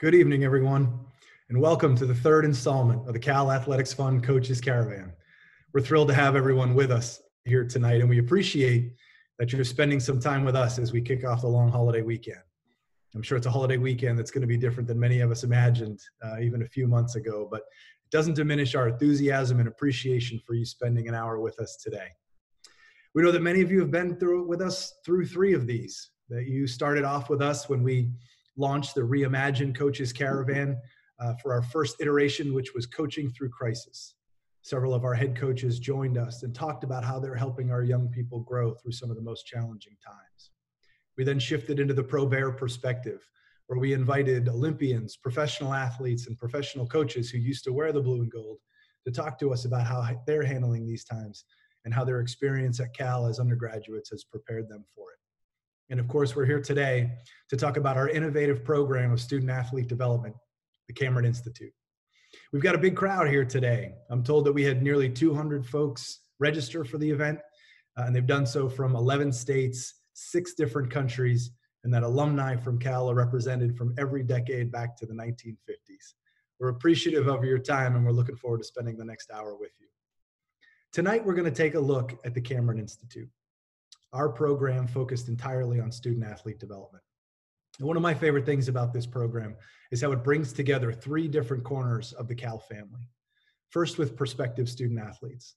Good evening, everyone, and welcome to the third installment of the Cal Athletics Fund Coaches Caravan. We're thrilled to have everyone with us here tonight, and we appreciate that you're spending some time with us as we kick off the long holiday weekend. I'm sure it's a holiday weekend that's going to be different than many of us imagined uh, even a few months ago, but it doesn't diminish our enthusiasm and appreciation for you spending an hour with us today. We know that many of you have been through with us through three of these. That you started off with us when we launched the Reimagine Coaches Caravan uh, for our first iteration, which was Coaching Through Crisis. Several of our head coaches joined us and talked about how they're helping our young people grow through some of the most challenging times. We then shifted into the Pro Bear perspective, where we invited Olympians, professional athletes, and professional coaches who used to wear the blue and gold to talk to us about how they're handling these times and how their experience at Cal as undergraduates has prepared them for it. And of course, we're here today to talk about our innovative program of student athlete development, the Cameron Institute. We've got a big crowd here today. I'm told that we had nearly 200 folks register for the event, uh, and they've done so from 11 states, six different countries, and that alumni from Cal are represented from every decade back to the 1950s. We're appreciative of your time, and we're looking forward to spending the next hour with you. Tonight, we're going to take a look at the Cameron Institute. Our program focused entirely on student athlete development. And one of my favorite things about this program is how it brings together three different corners of the Cal family. First, with prospective student athletes.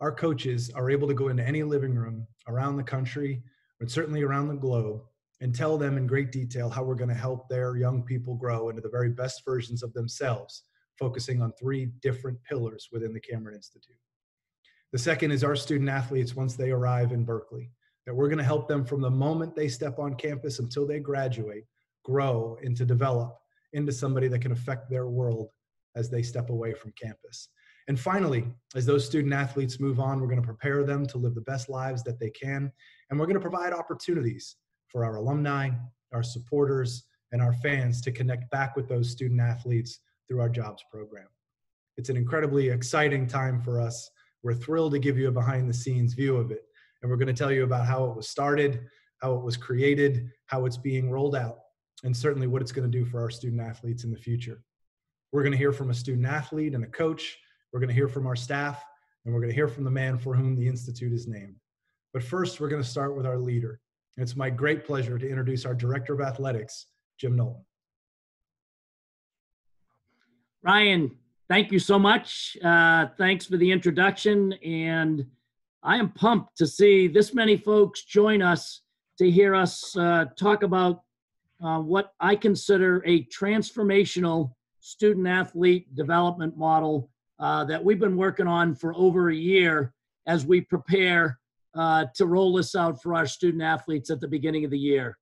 Our coaches are able to go into any living room around the country, and certainly around the globe, and tell them in great detail how we're going to help their young people grow into the very best versions of themselves, focusing on three different pillars within the Cameron Institute. The second is our student athletes once they arrive in Berkeley, that we're going to help them from the moment they step on campus until they graduate, grow and to develop into somebody that can affect their world as they step away from campus. And finally, as those student athletes move on, we're going to prepare them to live the best lives that they can. And we're going to provide opportunities for our alumni, our supporters, and our fans to connect back with those student athletes through our jobs program. It's an incredibly exciting time for us we're thrilled to give you a behind the scenes view of it. And we're going to tell you about how it was started, how it was created, how it's being rolled out, and certainly what it's going to do for our student athletes in the future. We're going to hear from a student athlete and a coach. We're going to hear from our staff, and we're going to hear from the man for whom the Institute is named. But first, we're going to start with our leader. It's my great pleasure to introduce our Director of Athletics, Jim Knowlton. Ryan, thank you so much. Uh, thanks for the introduction. And I am pumped to see this many folks join us to hear us uh, talk about uh, what I consider a transformational student athlete development model uh, that we've been working on for over a year as we prepare uh, to roll this out for our student athletes at the beginning of the year.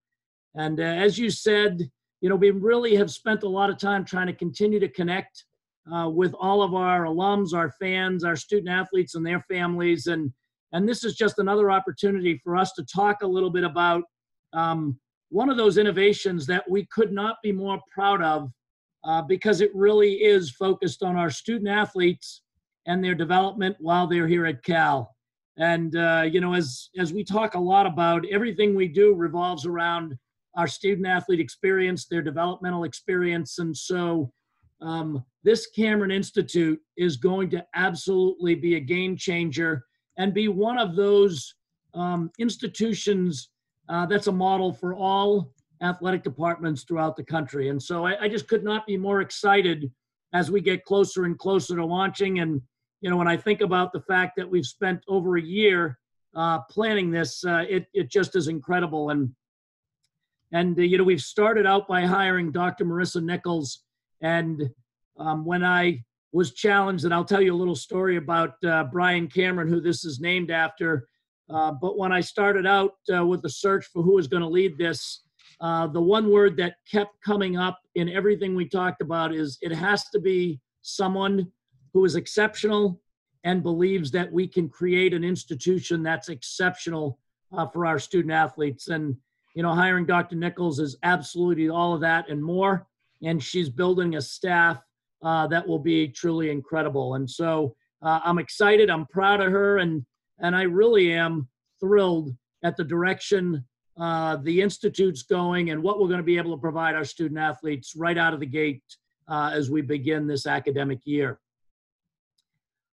And uh, as you said, you know, we really have spent a lot of time trying to continue to connect uh, with all of our alums, our fans, our student athletes, and their families. And and this is just another opportunity for us to talk a little bit about um, one of those innovations that we could not be more proud of uh, because it really is focused on our student athletes and their development while they're here at Cal. And uh, you know, as as we talk a lot about, everything we do revolves around our student athlete experience, their developmental experience, and so um, this Cameron Institute is going to absolutely be a game changer and be one of those um, institutions uh, that's a model for all athletic departments throughout the country. And so I, I, just could not be more excited as we get closer and closer to launching. And, you know, when I think about the fact that we've spent over a year uh, planning this, uh, it, it just is incredible. And, and uh, you know, we've started out by hiring Dr. Marissa Nichols and um, when I was challenged, and I'll tell you a little story about uh, Bryan Cameron, who this is named after. Uh, but when I started out uh, with the search for who was going to lead this, uh, the one word that kept coming up in everything we talked about is it has to be someone who is exceptional and believes that we can create an institution that's exceptional uh, for our student athletes. And, you know, hiring Dr. Nichols is absolutely all of that and more and she's building a staff uh, that will be truly incredible. And so uh, I'm excited. I'm proud of her, and and I really am thrilled at the direction uh, the institute's going and what we're going to be able to provide our student athletes right out of the gate uh, as we begin this academic year.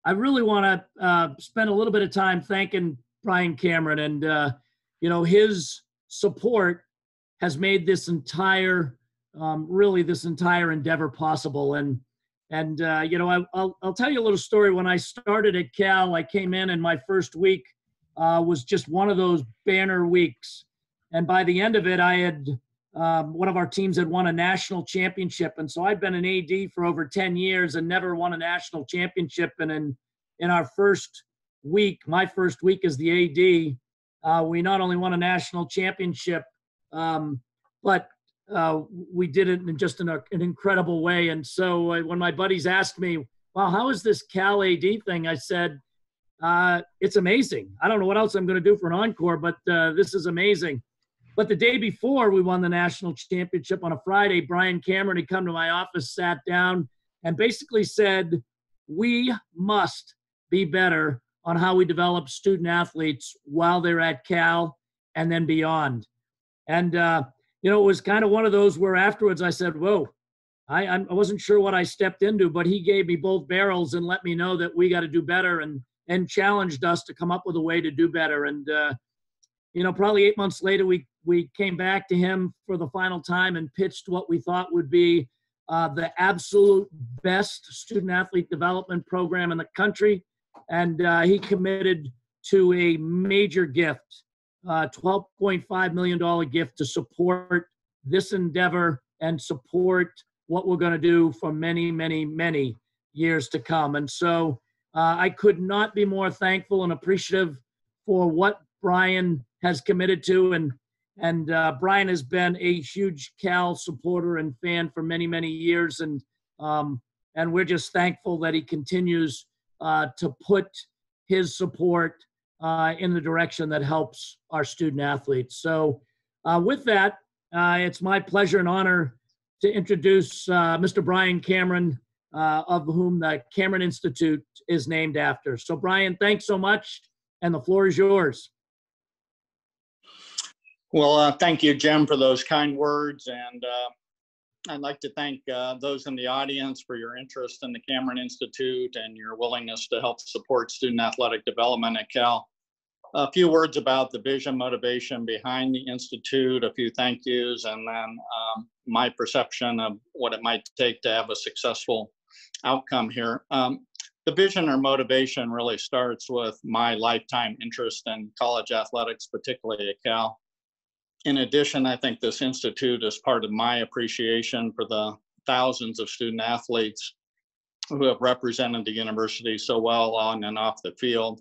I really want to uh, spend a little bit of time thanking Bryan Cameron and uh, you know his support has made this entire um, really this entire endeavor possible and and uh, you know I, will I'll tell you a little story. When i started at cal i came in and my first week uh, was just one of those banner weeks. And by the end of it i had um, one of our teams had won a national championship. And so i'd been an ad for over 10 years and never won a national championship. And in in our first week my first week as the ad uh, we not only won a national championship um, but uh, we did it in just an incredible way. And so uh, when my buddies asked me, "Well, how is this Cal AD thing?" I said, uh, "It's amazing. I don't know what else I'm going to do for an encore, but uh, this is amazing." But the day before we won the national championship on a Friday, Bryan Cameron had come to my office, sat down, and basically said, "We must be better on how we develop student athletes while they're at Cal and then beyond." And uh, you know, it was kind of one of those where afterwards I said, whoa, I, I wasn't sure what I stepped into, but he gave me both barrels and let me know that we got to do better and, and challenged us to come up with a way to do better. And, uh, you know, probably eight months later, we, we came back to him for the final time and pitched what we thought would be uh, the absolute best student athlete development program in the country. And uh, he committed to a major gift uh, $12.5 million gift to support this endeavor and support what we're going to do for many, many, many years to come. And so uh, I could not be more thankful and appreciative for what Brian has committed to. And, and uh, Brian has been a huge Cal supporter and fan for many, many years. And, um, and we're just thankful that he continues uh, to put his support uh, in the direction that helps our student athletes. So, uh, with that, uh, it's my pleasure and honor to introduce uh, Mr. Bryan Cameron, uh, of whom the Cameron Institute is named after. So, Brian, thanks so much, and the floor is yours. Well, uh, thank you, Jim, for those kind words. And I'd like to thank those in the audience for your interest in the Cameron Institute and your willingness to help support student athletic development at Cal a few words about the vision motivation behind the institute a few thank yous and then um, my perception of what it might take to have a successful outcome here. Um, the vision or motivation really starts with my lifetime interest in college athletics particularly at cal. In addition i think this institute is part of my appreciation for the thousands of student athletes who have represented the university so well on and off the field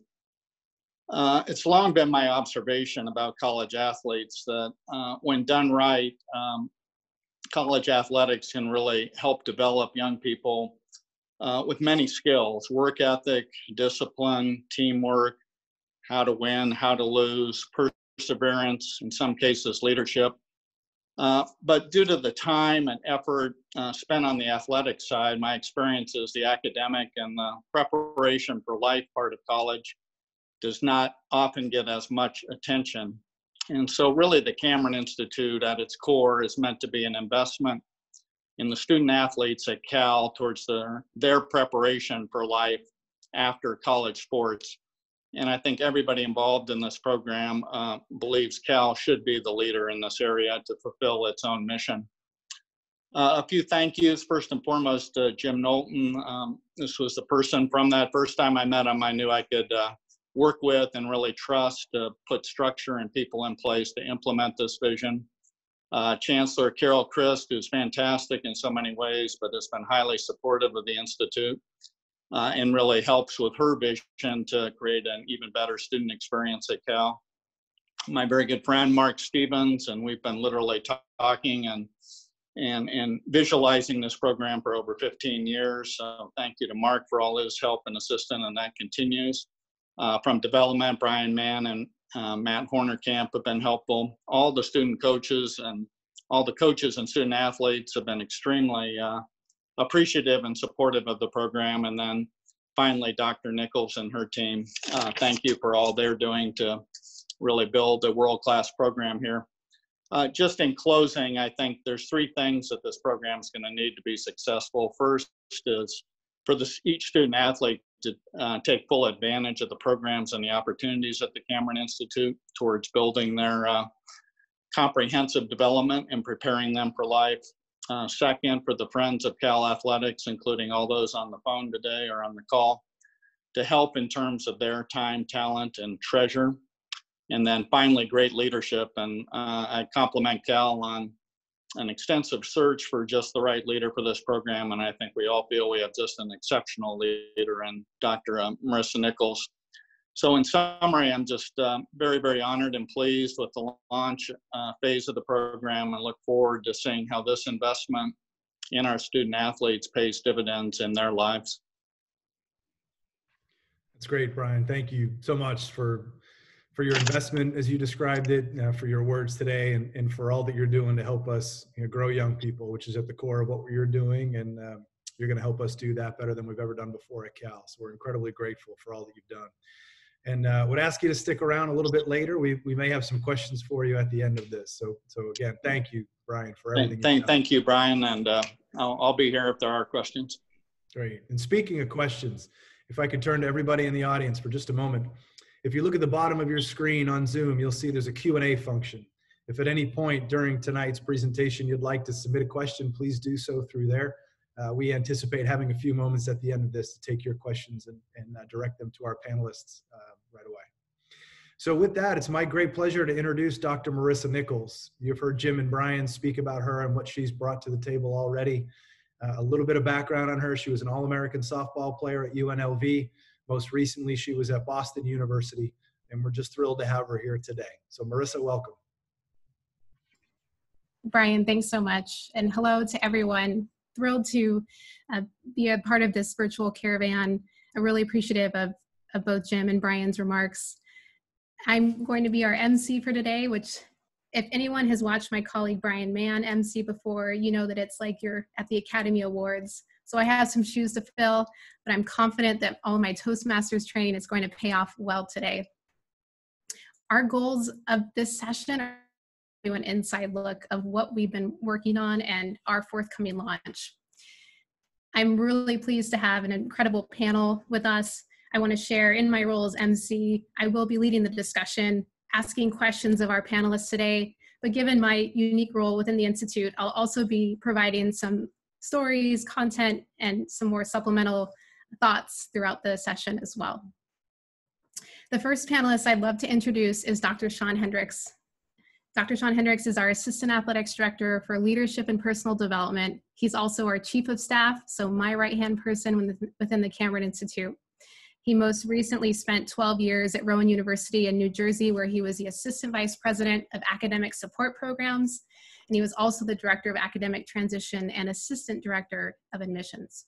uh, it's long been my observation about college athletes that uh, when done right, um, college athletics can really help develop young people uh, with many skills work ethic, discipline, teamwork, how to win, how to lose, perseverance, in some cases, leadership. Uh, but due to the time and effort uh, spent on the athletic side, my experience is the academic and the preparation for life part of college does not often get as much attention. And so, really, the Cameron Institute at its core is meant to be an investment in the student athletes at Cal towards their, their preparation for life after college sports. And I think everybody involved in this program uh, believes Cal should be the leader in this area to fulfill its own mission. Uh, a few thank yous. First and foremost, uh, Jim Knowlton. Um, this was the person from that first time I met him, I knew I could uh, work with and really trust to put structure and people in place to implement this vision. Uh, Chancellor Carol Christ, who's fantastic in so many ways, but has been highly supportive of the Institute uh, and really helps with her vision to create an even better student experience at Cal. My very good friend, Mark Stevens, and we've been literally talking and and, and visualizing this program for over 15 years. So thank you to Mark for all his help and assistance, and that continues uh, from development, Brian Mann and uh, Matt Hornerkamp have been helpful. All the student coaches and all the coaches and student athletes have been extremely uh, appreciative and supportive of the program. And then finally, Dr. Nichols and her team, uh, thank you for all they're doing to really build a world-class program here. Uh, just in closing, I think there's three things that this program is going to need to be successful. First is for the, each student athlete to uh, take full advantage of the programs and the opportunities at the Cameron Institute towards building their uh, comprehensive development and preparing them for life. Uh, second, for the friends of Cal Athletics, including all those on the phone today or on the call, to help in terms of their time, talent, and treasure. And then finally, great leadership. And uh, I compliment Cal on an extensive search for just the right leader for this program. And I think we all feel we have just an exceptional leader in Dr. Uh, Marissa Nichols. So in summary, I'm just uh, very, very honored and pleased with the launch uh, phase of the program and look forward to seeing how this investment in our student athletes pays dividends in their lives. That's great, Brian. Thank you so much for for your investment as you described it, uh, for your words today, and, and for all that you're doing to help us you know, grow young people, which is at the core of what you're doing. And uh, you're going to help us do that better than we've ever done before at Cal. So we're incredibly grateful for all that you've done. And uh, would ask you to stick around a little bit later. We, we may have some questions for you at the end of this. So so again, thank you, Brian, for everything. Thank, thank you, Brian, and uh, I'll, I'll be here if there are questions. Great. And speaking of questions, if I could turn to everybody in the audience for just a moment. If you look at the bottom of your screen on Zoom, you'll see there's a Q&A function. If at any point during tonight's presentation you'd like to submit a question, please do so through there. Uh, we anticipate having a few moments at the end of this to take your questions and, and uh, direct them to our panelists uh, right away. So with that, it's my great pleasure to introduce Dr. Marissa Nichols. You've heard Jim and Brian speak about her and what she's brought to the table already. Uh, a little bit of background on her. She was an All-American softball player at UNLV. Most recently, she was at Boston University, and we're just thrilled to have her here today. So Marissa, welcome. Brian, thanks so much. And hello to everyone. Thrilled to uh, be a part of this virtual caravan. I'm really appreciative of, of both Jim and Brian's remarks. I'm going to be our MC for today, which if anyone has watched my colleague Brian Mann MC before, you know that it's like you're at the Academy Awards. So I have some shoes to fill, but I'm confident that all my Toastmasters training is going to pay off well today. Our goals of this session are to do an inside look of what we've been working on and our forthcoming launch. I'm really pleased to have an incredible panel with us. I want to share in my role as MC, I will be leading the discussion asking questions of our panelists today. But given my unique role within the Institute, I'll also be providing some stories, content, and some more supplemental thoughts throughout the session as well. The first panelist I'd love to introduce is Dr. Sean Hendricks. Dr. Sean Hendricks is our Assistant Athletics Director for Leadership and Personal Development. He's also our Chief of Staff, so my right-hand person within the Cameron Institute. He most recently spent 12 years at Rowan University in New Jersey, where he was the Assistant Vice President of Academic Support Programs, and he was also the Director of Academic Transition and Assistant Director of Admissions.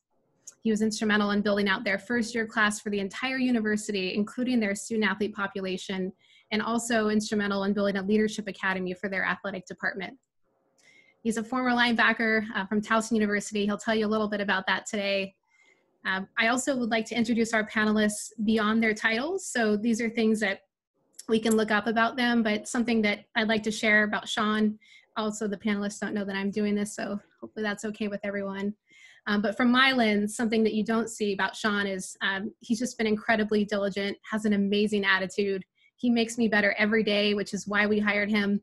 He was instrumental in building out their first year class for the entire university, including their student athlete population, and also instrumental in building a leadership academy for their athletic department. He's a former linebacker uh, from Towson University. He'll tell you a little bit about that today. Um, I also would like to introduce our panelists beyond their titles. So these are things that we can look up about them, but something that I'd like to share about Sean. Also, the panelists don't know that I'm doing this, so hopefully that's okay with everyone. Um, but from my lens, something that you don't see about Sean is um, he's just been incredibly diligent, has an amazing attitude. He makes me better every day, which is why we hired him.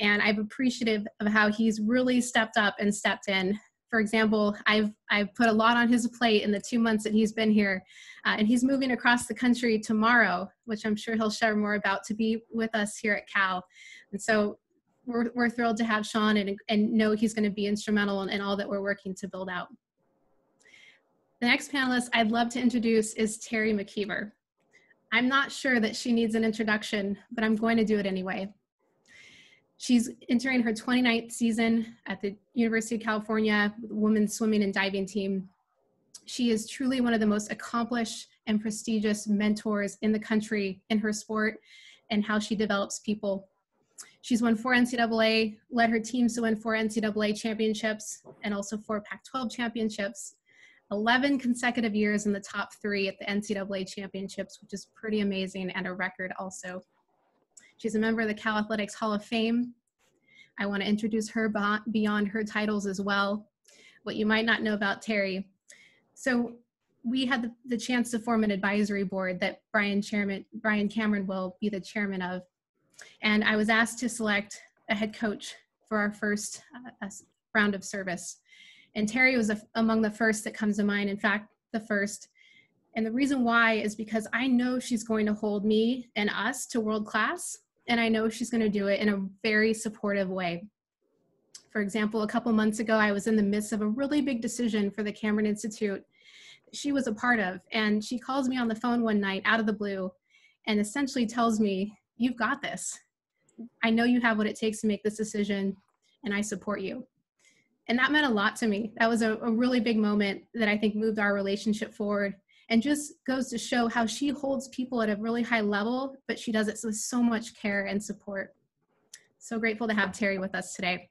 And I'm appreciative of how he's really stepped up and stepped in for example, I've I've put a lot on his plate in the two months that he's been here, uh, and he's moving across the country tomorrow, which I'm sure he'll share more about to be with us here at Cal. And so we're we're thrilled to have Sean and and know he's going to be instrumental in, in all that we're working to build out. The next panelist I'd love to introduce is Teri McKeever. I'm not sure that she needs an introduction, but I'm going to do it anyway. She's entering her 29th season at the University of California women's swimming and diving team. She is truly one of the most accomplished and prestigious mentors in the country in her sport and how she develops people. She's won four NCAA, led her teams to win four NCAA championships and also four Pac 12 championships, 11 consecutive years in the top three at the NCAA championships, which is pretty amazing and a record also. She's a member of the Cal Athletics Hall of Fame. I want to introduce her beyond her titles as well. What you might not know about Teri. So we had the, the chance to form an advisory board that Brian Chairman Bryan Cameron will be the chairman of, and I was asked to select a head coach for our first uh, round of service. And Teri was a, among the first that comes to mind. In fact, the first. And the reason why is because I know she's going to hold me and us to world class and I know she's going to do it in a very supportive way. For example, a couple months ago, I was in the midst of a really big decision for the Cameron Institute she was a part of. And she calls me on the phone one night out of the blue and essentially tells me, You've got this. I know you have what it takes to make this decision, and I support you. And that meant a lot to me. That was a, a really big moment that I think moved our relationship forward and just goes to show how she holds people at a really high level, but she does it with so much care and support. So grateful to have Teri with us today.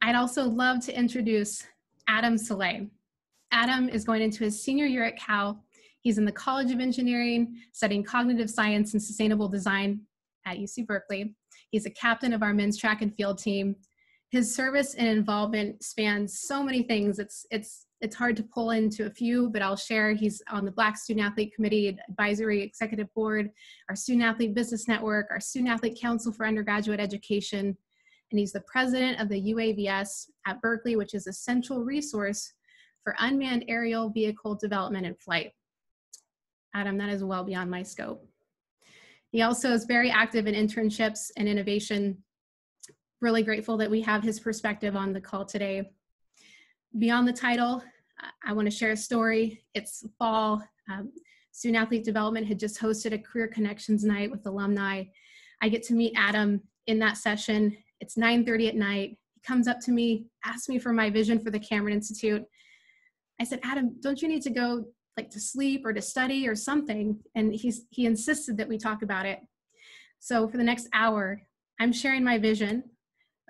I'd also love to introduce Adam Saleh. Adam is going into his senior year at Cal. He's in the College of Engineering, studying cognitive science and sustainable design at UC Berkeley. He's a captain of our men's track and field team. His service and involvement spans so many things. It's it's it's hard to pull into a few, but I'll share. He's on the Black Student Athlete Committee Advisory Executive Board, our Student Athlete Business Network, our Student Athlete Council for Undergraduate Education, and he's the president of the UAVS at Berkeley, which is a central resource for unmanned aerial vehicle development and flight. Adam, that is well beyond my scope. He also is very active in internships and innovation. Really grateful that we have his perspective on the call today. Beyond the title, I want to share a story. It's fall. Um, Student Athlete Development had just hosted a Career Connections Night with alumni. I get to meet Adam in that session. It's 9.30 at night. He comes up to me, asks me for my vision for the Cameron Institute. I said, Adam, don't you need to go like to sleep or to study or something? And he's, he insisted that we talk about it. So for the next hour, I'm sharing my vision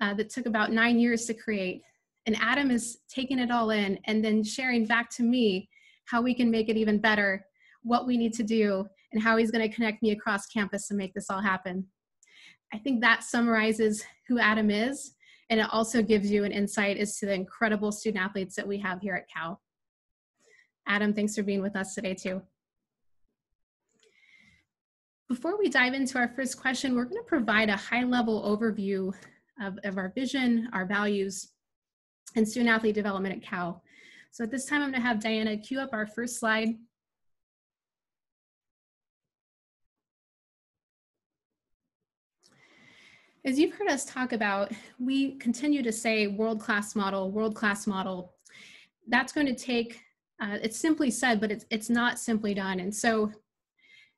uh, that took about nine years to create and Adam is taking it all in and then sharing back to me how we can make it even better, what we need to do, and how he's going to connect me across campus to make this all happen. I think that summarizes who Adam is, and it also gives you an insight as to the incredible student athletes that we have here at Cal. Adam, thanks for being with us today, too. Before we dive into our first question, we're going to provide a high level overview of, of our vision, our values, and student athlete development at Cal. So at this time, I'm gonna have Diana cue up our first slide. As you've heard us talk about, we continue to say world-class model, world-class model. That's going to take, uh, it's simply said, but it's, it's not simply done. And so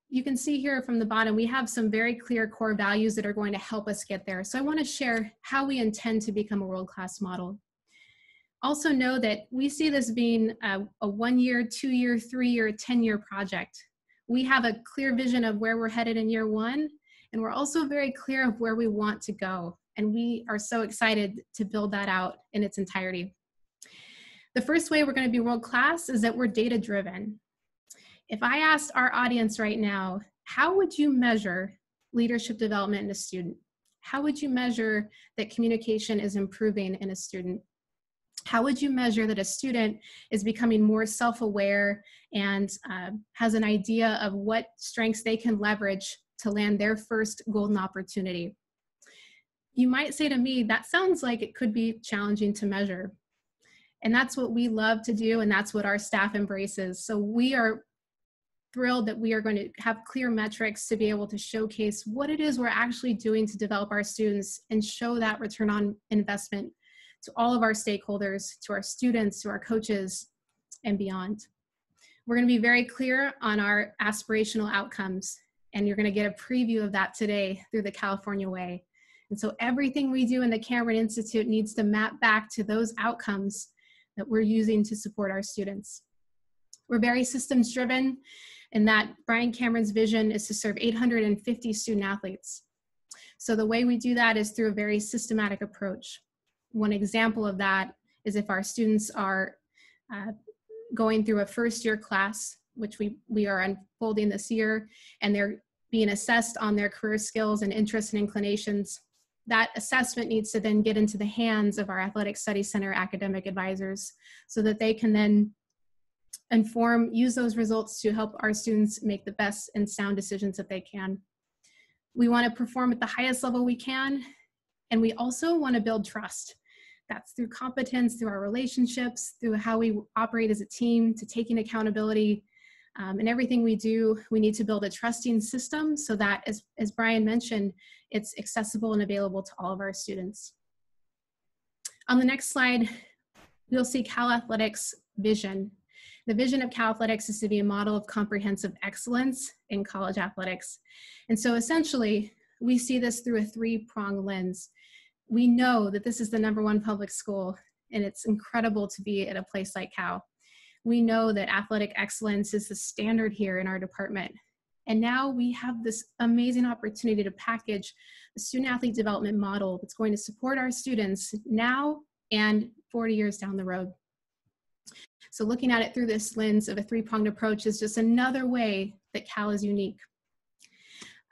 you can see here from the bottom, we have some very clear core values that are going to help us get there. So I wanna share how we intend to become a world-class model also know that we see this being a, a one year, two year, three year, 10 year project. We have a clear vision of where we're headed in year one, and we're also very clear of where we want to go. And we are so excited to build that out in its entirety. The first way we're going to be world class is that we're data driven. If I asked our audience right now, how would you measure leadership development in a student? How would you measure that communication is improving in a student? how would you measure that a student is becoming more self-aware and uh, has an idea of what strengths they can leverage to land their first golden opportunity you might say to me that sounds like it could be challenging to measure and that's what we love to do and that's what our staff embraces so we are thrilled that we are going to have clear metrics to be able to showcase what it is we're actually doing to develop our students and show that return on investment to all of our stakeholders, to our students, to our coaches, and beyond. We're going to be very clear on our aspirational outcomes, and you're going to get a preview of that today through the California Way. And so everything we do in the Cameron Institute needs to map back to those outcomes that we're using to support our students. We're very systems driven in that Bryan Cameron's vision is to serve 850 student athletes. So the way we do that is through a very systematic approach. One example of that is if our students are uh, going through a first year class, which we, we are unfolding this year, and they're being assessed on their career skills and interests and inclinations. That assessment needs to then get into the hands of our Athletic Study Center academic advisors so that they can then inform, use those results to help our students make the best and sound decisions that they can. We want to perform at the highest level we can, and we also want to build trust. That's through competence, through our relationships, through how we operate as a team, to taking accountability. Um, and everything we do, we need to build a trusting system so that, as, as Brian mentioned, it's accessible and available to all of our students. On the next slide, you'll see Cal Athletics vision. The vision of Cal Athletics is to be a model of comprehensive excellence in college athletics. And so essentially, we see this through a three-prong lens. We know that this is the number one public school, and it's incredible to be at a place like Cal. We know that athletic excellence is the standard here in our department. And now we have this amazing opportunity to package a student athlete development model that's going to support our students now and 40 years down the road. So looking at it through this lens of a three-pronged approach is just another way that Cal is unique.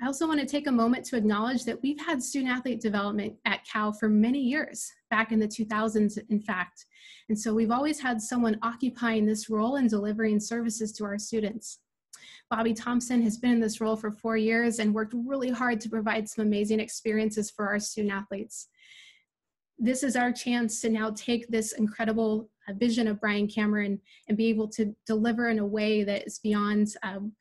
I also want to take a moment to acknowledge that we've had student athlete development at Cal for many years, back in the 2000s, in fact. And so we've always had someone occupying this role and delivering services to our students. Bobby Thompson has been in this role for four years and worked really hard to provide some amazing experiences for our student athletes. This is our chance to now take this incredible uh, vision of Bryan Cameron and be able to deliver in a way that is beyond um,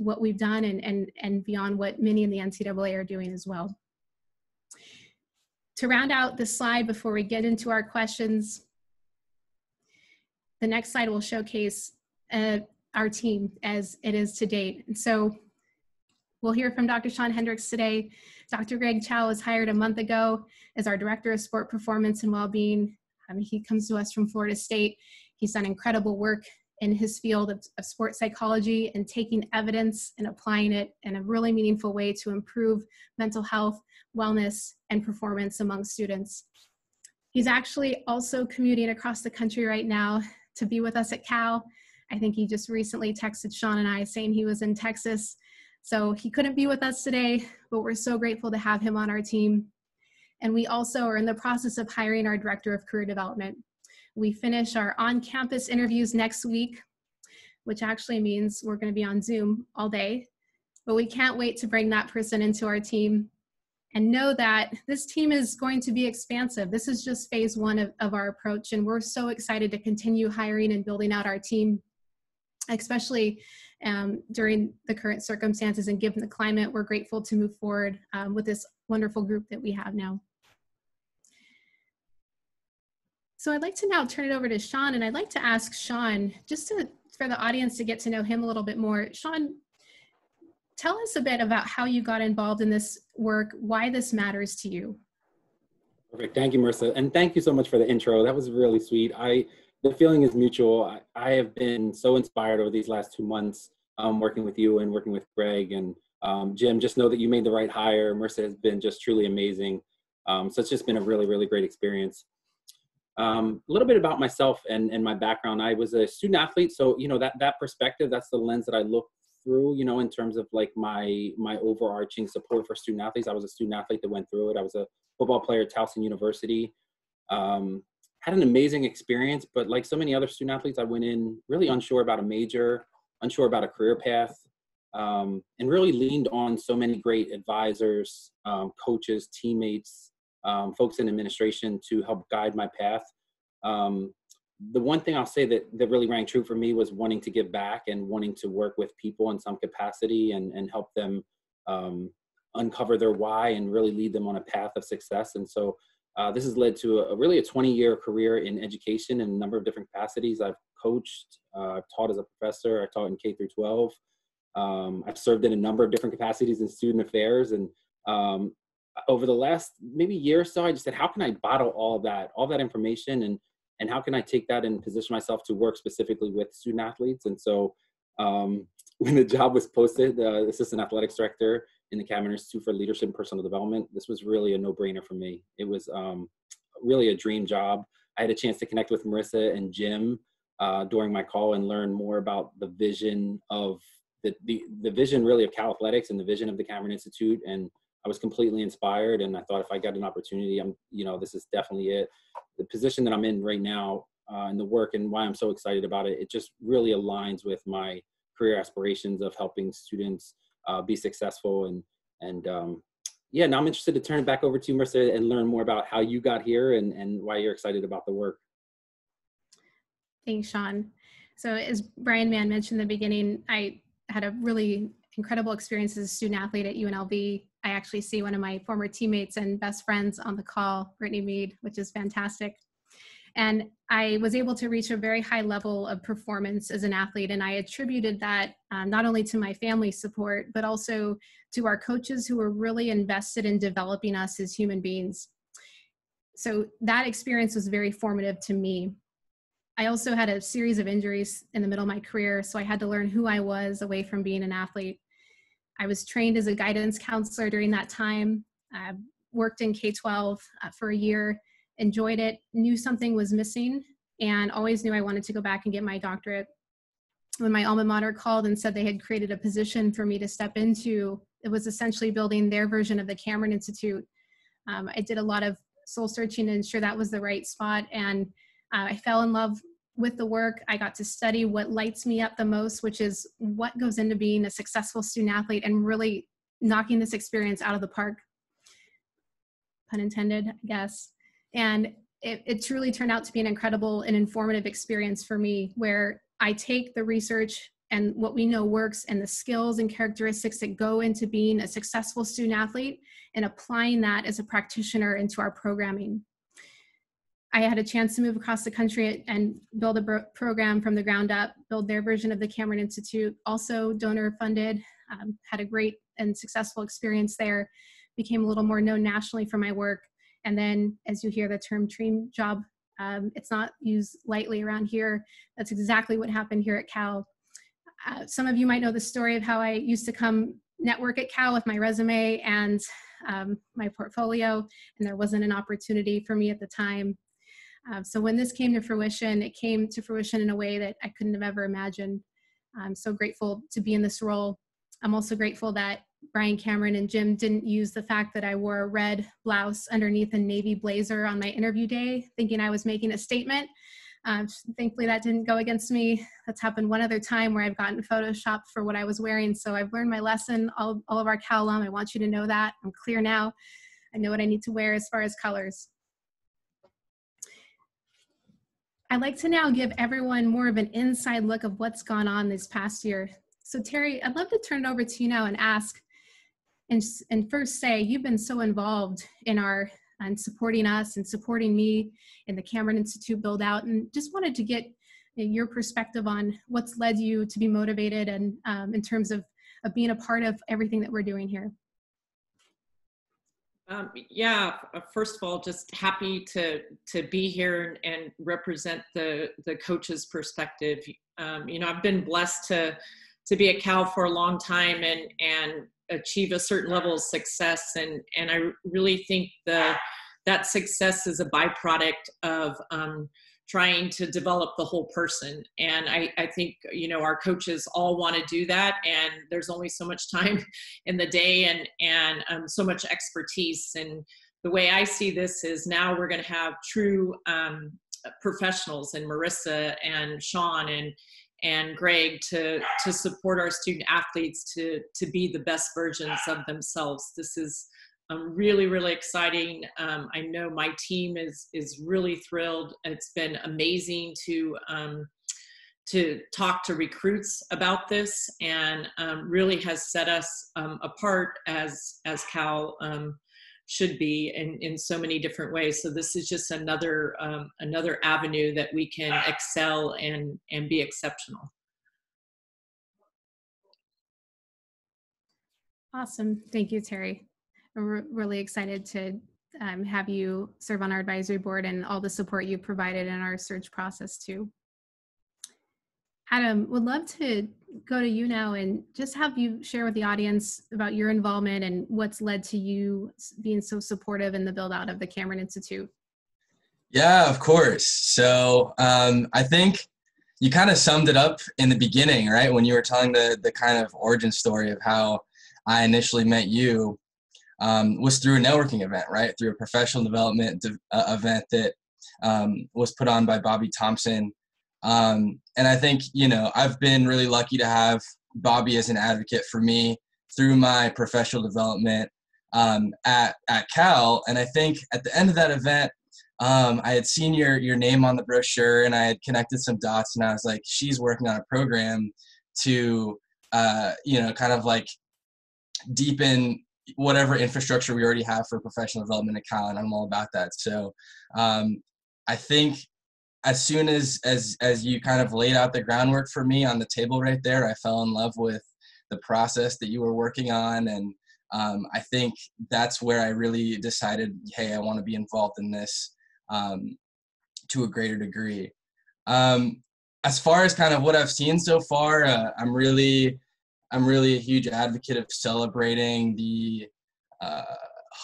what we've done and, and, and beyond what many in the NCAA are doing as well. To round out this slide before we get into our questions, the next slide will showcase uh, our team as it is to date. And so we'll hear from Dr. Sean Hendricks today. Dr. Greg Chow was hired a month ago as our Director of Sport Performance and Wellbeing. Um, he comes to us from Florida State. He's done incredible work in his field of, of sports psychology and taking evidence and applying it in a really meaningful way to improve mental health, wellness, and performance among students. He's actually also commuting across the country right now to be with us at Cal. I think he just recently texted Sean and I saying he was in Texas. So he couldn't be with us today, but we're so grateful to have him on our team. And we also are in the process of hiring our Director of Career Development. We finish our on-campus interviews next week, which actually means we're gonna be on Zoom all day, but we can't wait to bring that person into our team and know that this team is going to be expansive. This is just phase one of, of our approach, and we're so excited to continue hiring and building out our team, especially um, during the current circumstances and given the climate, we're grateful to move forward um, with this wonderful group that we have now. So I'd like to now turn it over to Sean, and I'd like to ask Sean, just to, for the audience to get to know him a little bit more. Sean, tell us a bit about how you got involved in this work, why this matters to you. Perfect. Thank you, Marissa. And thank you so much for the intro. That was really sweet. I the feeling is mutual. I, I have been so inspired over these last two months um, working with you and working with Greg and um, Jim. Just know that you made the right hire. Marissa has been just truly amazing. Um, so it's just been a really, really great experience. Um, a little bit about myself and, and my background. I was a student athlete, so you know that that perspective, that's the lens that I look through. You know, in terms of like my my overarching support for student athletes. I was a student athlete that went through it. I was a football player at Towson University. Um, had an amazing experience, but like so many other student athletes, I went in really unsure about a major, unsure about a career path, um, and really leaned on so many great advisors, um, coaches, teammates, um, folks in administration to help guide my path. Um, the one thing I'll say that, that really rang true for me was wanting to give back and wanting to work with people in some capacity and, and help them um, uncover their why and really lead them on a path of success. And so uh, this has led to a, really a 20 year career in education in a number of different capacities. I've coached, uh, I've taught as a professor, I taught in K through 12. Um, I've served in a number of different capacities in student affairs and um, over the last maybe year or so, I just said, how can I bottle all that, all that information, and and how can I take that and position myself to work specifically with student athletes? And so, um, when the job was posted, uh, assistant athletics director in the Cameron Institute for Leadership and Personal Development, this was really a no-brainer for me. It was um, really a dream job. I had a chance to connect with Marissa and Jim uh, during my call and learn more about the vision of the, the the vision really of Cal Athletics and the vision of the Cameron Institute, and I was completely inspired. And I thought if I got an opportunity, I'm you know this is definitely it. The position that I'm in right now uh, and the work and why I'm so excited about it, it just really aligns with my career aspirations of helping students uh, be successful and and um, yeah, now I'm interested to turn it back over to you, and learn more about how you got here and, and why you're excited about the work. Thanks, Sean. So as Brian Mann mentioned in the beginning, I had a really incredible experience as a student athlete at UNLV. I actually see one of my former teammates and best friends on the call, Brittany Mead, which is fantastic. And I was able to reach a very high level of performance as an athlete. And I attributed that um, not only to my family support, but also to our coaches who were really invested in developing us as human beings. So that experience was very formative to me. I also had a series of injuries in the middle of my career, so I had to learn who I was away from being an athlete. I was trained as a guidance counselor during that time. I worked in K 12 uh, for a year enjoyed it, knew something was missing, and always knew I wanted to go back and get my doctorate. When my alma mater called and said they had created a position for me to step into, it was essentially building their version of the Cameron Institute. Um, I did a lot of soul searching to ensure that was the right spot, and uh, I fell in love with the work. I got to study what lights me up the most, which is what goes into being a successful student athlete and really knocking this experience out of the park. Pun intended, I guess. And it, it truly turned out to be an incredible and informative experience for me where I take the research and what we know works and the skills and characteristics that go into being a successful student athlete and applying that as a practitioner into our programming. I had a chance to move across the country and build a program from the ground up, build their version of the Cameron Institute, also donor funded, um, had a great and successful experience there, became a little more known nationally for my work, and then as you hear the term dream job, um, it's not used lightly around here. That's exactly what happened here at Cal. Uh, some of you might know the story of how I used to come network at Cal with my resume and um, my portfolio, and there wasn't an opportunity for me at the time. Uh, so when this came to fruition, it came to fruition in a way that I couldn't have ever imagined. I'm so grateful to be in this role. I'm also grateful that Bryan Cameron and Jim didn't use the fact that I wore a red blouse underneath a navy blazer on my interview day, thinking I was making a statement. Um, thankfully, that didn't go against me. That's happened one other time where I've gotten photoshopped for what I was wearing. So I've learned my lesson. All, all of our Cal alum, I want you to know that. I'm clear now. I know what I need to wear as far as colors. I'd like to now give everyone more of an inside look of what's gone on this past year. So Teri, I'd love to turn it over to you now and ask, and, and first say you've been so involved in our and supporting us and supporting me in the Cameron Institute build out and just wanted to get your perspective on what's led you to be motivated and um, in terms of, of being a part of everything that we're doing here. Um, yeah, uh, first of all, just happy to to be here and represent the the coach's perspective. Um, you know, I've been blessed to to be at Cal for a long time and and achieve a certain level of success and and i really think the that success is a byproduct of um, trying to develop the whole person and I, I think you know our coaches all want to do that and there's only so much time in the day and and um, so much expertise and the way i see this is now we're going to have true um, professionals and marissa and sean and and Greg to to support our student athletes to to be the best versions of themselves. This is um, really really exciting. Um, I know my team is is really thrilled. It's been amazing to um, to talk to recruits about this, and um, really has set us um, apart as as Cal um, should be in, in so many different ways. So this is just another another avenue that we can excel and and be exceptional. Awesome, thank you, Teri. We're really excited to um, have you serve on our advisory board and all the support you provided in our search process too. Adam, would love to go to you now and just have you share with the audience about your involvement and what's led to you being so supportive in the build out of the Cameron Institute. Yeah, of course. So um, I think you kind of summed it up in the beginning, right? When you were telling the the kind of origin story of how I initially met you um, was through a networking event, right? Through a professional development de- uh, event that um, was put on by Bobby Thompson. Um, and I think, you know, I've been really lucky to have Bobby as an advocate for me through my professional development um, at, at Cal. And I think at the end of that event, um, I had seen your, your name on the brochure and I had connected some dots and I was like, she's working on a program to, uh, you know, kind of like deepen whatever infrastructure we already have for professional development at Cal, and I'm all about that. So um, I think as soon as as as you kind of laid out the groundwork for me on the table right there, I fell in love with the process that you were working on, and um, I think that's where I really decided, hey, I want to be involved in this um, to a greater degree. Um, as far as kind of what I've seen so far, uh, I'm really I'm really a huge advocate of celebrating the uh,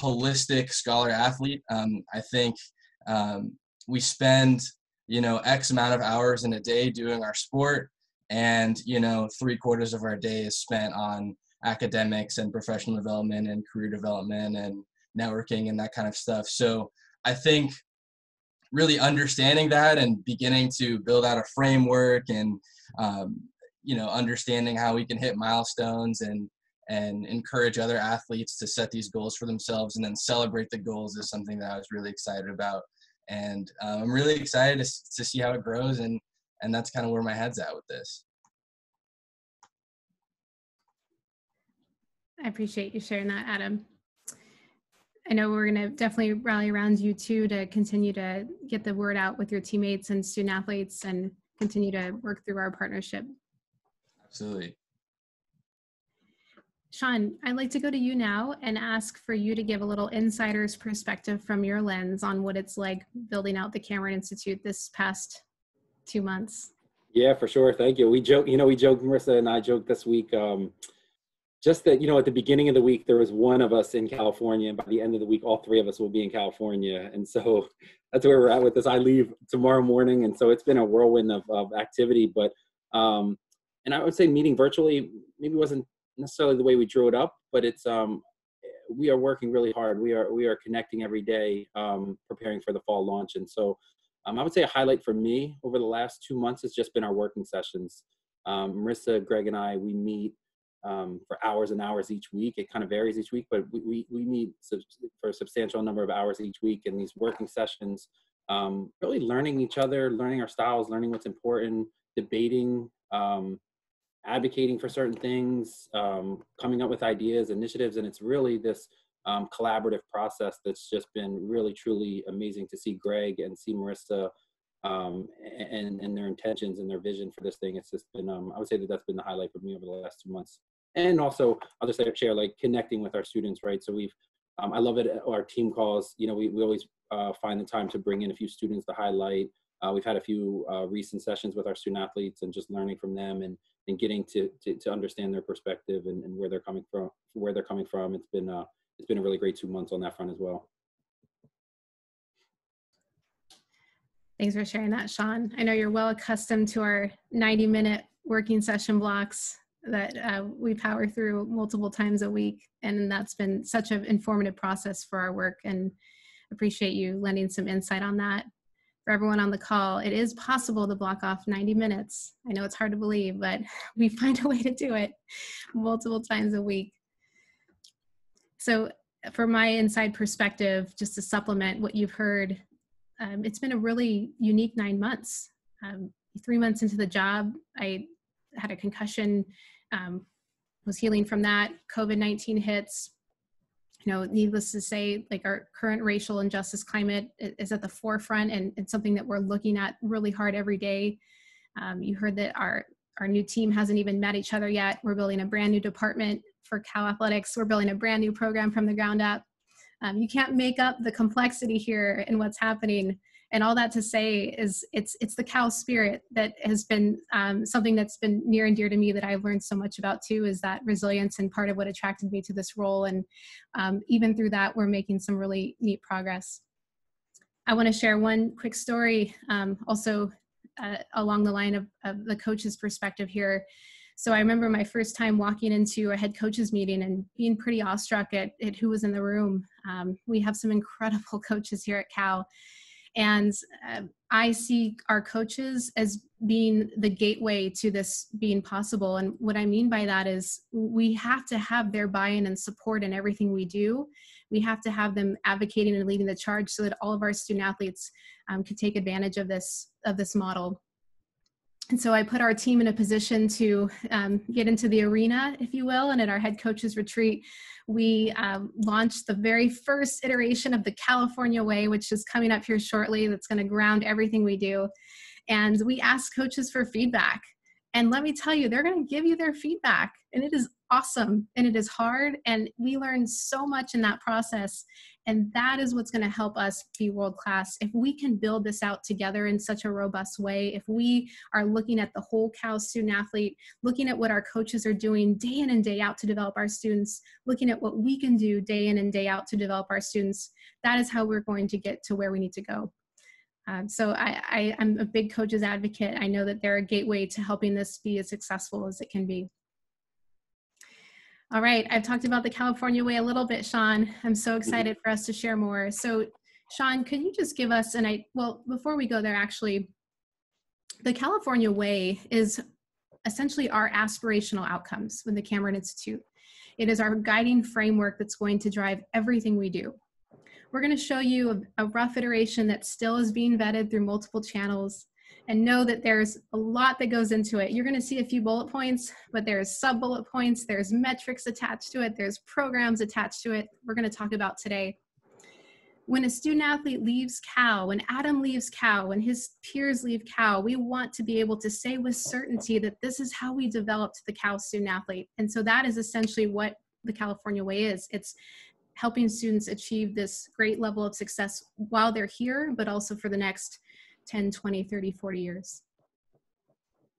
holistic scholar athlete. Um, I think um, we spend, you know, X amount of hours in a day doing our sport, and you know, three quarters of our day is spent on academics and professional development and career development and networking and that kind of stuff. So I think really understanding that and beginning to build out a framework and um, you know understanding how we can hit milestones and and encourage other athletes to set these goals for themselves and then celebrate the goals is something that I was really excited about and um, I'm really excited to, to see how it grows and and that's kind of where my head's at with this. I appreciate you sharing that, Adam. I know we're going to definitely rally around you too to continue to get the word out with your teammates and student athletes and continue to work through our partnership Absolutely. Sean, I'd like to go to you now and ask for you to give a little insider's perspective from your lens on what it's like building out the Cameron Institute this past two months. Yeah, for sure. Thank you. We joke, you know, we joked, Marissa and I joked this week, um, just that, you know, at the beginning of the week, there was one of us in California, and by the end of the week, all three of us will be in California. And so that's where we're at with this. I leave tomorrow morning. And so it's been a whirlwind of, of activity, but um, and I would say meeting virtually maybe wasn't necessarily the way we drew it up, but it's um, we are working really hard. We are we are connecting every day, um, preparing for the fall launch, and so um, I would say a highlight for me over the last two months has just been our working sessions. Um, Marissa, Greg, and I we meet um, for hours and hours each week. It kind of varies each week, but we we, we meet sub- for a substantial number of hours each week, in these working sessions. Um, really learning each other, learning our styles, learning what's important, debating um, advocating for certain things, um, coming up with ideas, initiatives, and it's really this um, collaborative process that's just been really truly amazing to see Greg and see Marissa um, and and their intentions and their vision for this thing. It's just been um, I would say that that's been the highlight for me over the last two months. And also, I'll just share like connecting with our students, right? So we've um, I love it. Our team calls, you know, we, we always uh, find the time to bring in a few students to highlight. Uh, we've had a few uh, recent sessions with our student athletes and just learning from them and and getting to, to, to understand their perspective and, and, where they're coming from where they're coming from. It's been uh, it's been a really great two months on that front as well. Thanks for sharing that sean. I know you're well accustomed to our 90 minute working session blocks that uh, we power through multiple times a week and that's been such an informative process for our work and appreciate you lending some insight on that for everyone on the call, it is possible to block off 90 minutes. I know it's hard to believe, but we find a way to do it multiple times a week. So, for my inside perspective, just to supplement what you've heard, um, it's been a really unique nine months. Um, three months into the job, I had a concussion, um, was healing from that. COVID 19 hits, you know, needless to say, like our current racial injustice climate is at the forefront and it's something that we're looking at really hard every day. Um, you heard that our, our new team hasn't even met each other yet. We're building a brand new department for Cal Athletics. We're building a brand new program from the ground up. Um, you can't make up the complexity here and what's happening and all that to say is it's it's the Cal spirit that has been um, something that's been near and dear to me that I've learned so much about too is that resilience and part of what attracted me to this role and um, even through that we're making some really neat progress. I want to share one quick story. Um, also, uh, along the line of, of the coach's perspective here. So I remember my first time walking into a head coaches meeting and being pretty awestruck at, at who was in the room. Um, we have some incredible coaches here at Cal. And uh, I see our coaches as being the gateway to this being possible. And what I mean by that is we have to have their buy in and support in everything we do. We have to have them advocating and leading the charge so that all of our student athletes um, can take advantage of this of this model. And so I put our team in a position to um, get into the arena, if you will. And at our head coaches retreat, we um, launched the very first iteration of the California Way, which is coming up here shortly. That's going to ground everything we do. And we asked coaches for feedback. And let me tell you, they're going to give you their feedback. And it is awesome and it is hard. And we learn so much in that process. And that is what's going to help us be world class. If we can build this out together in such a robust way, if we are looking at the whole Cal student athlete, looking at what our coaches are doing day in and day out to develop our students, looking at what we can do day in and day out to develop our students, that is how we're going to get to where we need to go. Um, so I, I, I'm a big coaches advocate. I know that they're a gateway to helping this be as successful as it can be. All right, I've talked about the California way a little bit, Sean. I'm so mm-hmm. excited for us to share more. So, Sean, could you just give us, and I, well, before we go there, actually, the California way is essentially our aspirational outcomes with the Cameron Institute. It is our guiding framework that's going to drive everything we do. We're going to show you a, a rough iteration that still is being vetted through multiple channels and know that there's a lot that goes into it. You're going to see a few bullet points, but there's sub bullet points, there's metrics attached to it, there's programs attached to it. We're going to talk about today. When a student athlete leaves Cal, when Adam leaves Cal, when his peers leave Cal, we want to be able to say with certainty that this is how we developed the Cal student athlete. And so that is essentially what the California way is. It's helping students achieve this great level of success while they're here, but also for the next 10, 20, 30, 40 years.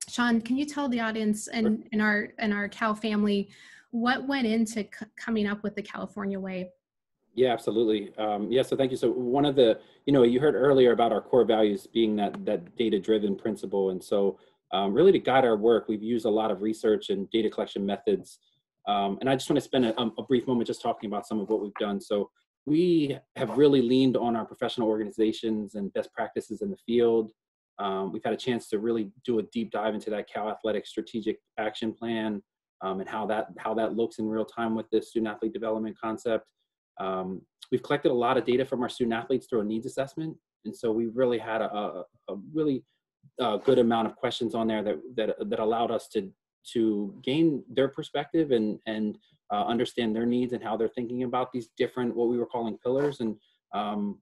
Sean, can you tell the audience and, and our and our Cal family what went into coming up with the California Way? Yeah, absolutely. Um, yeah, so thank you. So one of the, you know, you heard earlier about our core values being that that data-driven principle, and so um, really to guide our work, we've used a lot of research and data collection methods. Um, and I just want to spend a, a, brief moment just talking about some of what we've done. So we have really leaned on our professional organizations and best practices in the field. Um, we've had a chance to really do a deep dive into that Cal Athletic strategic action plan um, and how that how that looks in real time with the student athlete development concept. Um, we've collected a lot of data from our student athletes through a needs assessment, and so we really had a, a, a really uh, good amount of questions on there that that that allowed us to to gain their perspective and and uh, understand their needs and how they're thinking about these different what we were calling pillars. And um,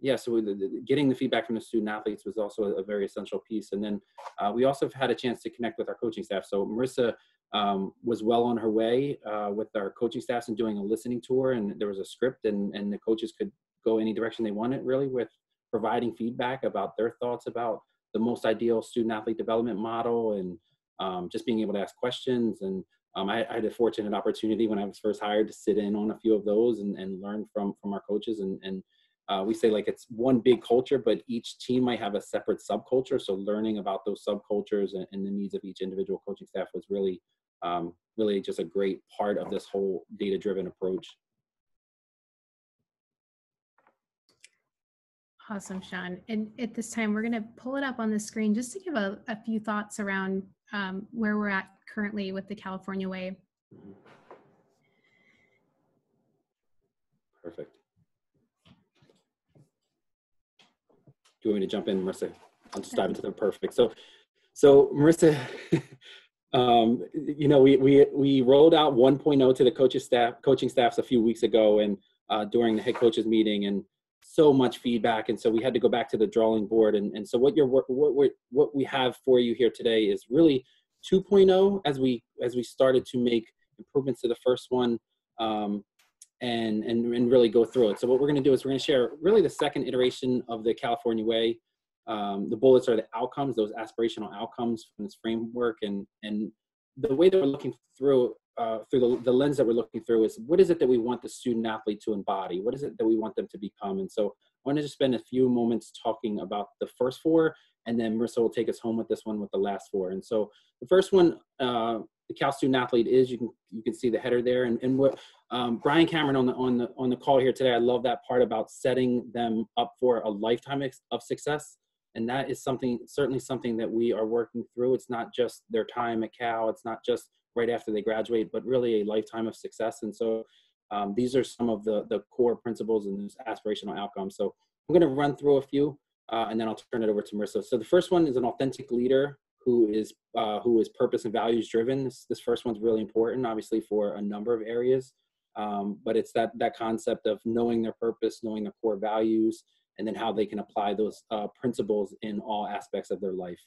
yeah so the, the, getting the feedback from the student athletes was also a, a very essential piece. And then uh, we also had a chance to connect with our coaching staff. So marissa um, was well on her way uh, with our coaching staffs and doing a listening tour. And there was a script and, and the coaches could go any direction they wanted really with providing feedback about their thoughts about the most ideal student athlete development model and um, just being able to ask questions. And um, I, I, had a fortunate opportunity when I was first hired to sit in on a few of those and, and learn from from our coaches. And, and uh, we say like it's one big culture, but each team might have a separate subculture. So learning about those subcultures and, and the needs of each individual coaching staff was really, um, really just a great part of this whole data-driven approach. Awesome, Sean. And at this time, we're going to pull it up on the screen just to give a, a few thoughts around um, where we're at currently with the California Way. Perfect. Do you want me to jump in, Marissa? I'll just dive into the perfect. So, so Marissa, um, you know, we, we, we rolled out 1.0 to the coaches staff, coaching staffs a few weeks ago and uh, during the head coaches meeting and so much feedback and so we had to go back to the drawing board and, and so what you're what what what we have for you here today is really 2.0 as we as we started to make improvements to the first one um, and, and and really go through it. So what we're going to do is we're going to share really the second iteration of the california way. Um, the bullets are the outcomes those aspirational outcomes from this framework and and the way that we're looking through uh, through the, the lens that we're looking through is what is it that we want the student athlete to embody? What is it that we want them to become? And so I want to just spend a few moments talking about the first four, and then Marissa will take us home with this one with the last four. And so the first one, uh, the Cal student athlete is you can you can see the header there, and and what um, Bryan Cameron on the on the on the call here today. I love that part about setting them up for a lifetime of success, and that is something certainly something that we are working through. It's not just their time at Cal. It's not just right after they graduate, but really a lifetime of success. And so um, these are some of the, the core principles and these aspirational outcomes. So I'm going to run through a few, uh, and then I'll turn it over to Marissa. So the first one is an authentic leader who is uh, who is purpose and values driven. This, this first one's really important, obviously, for a number of areas. Um, but it's that that concept of knowing their purpose, knowing their core values, and then how they can apply those uh, principles in all aspects of their life.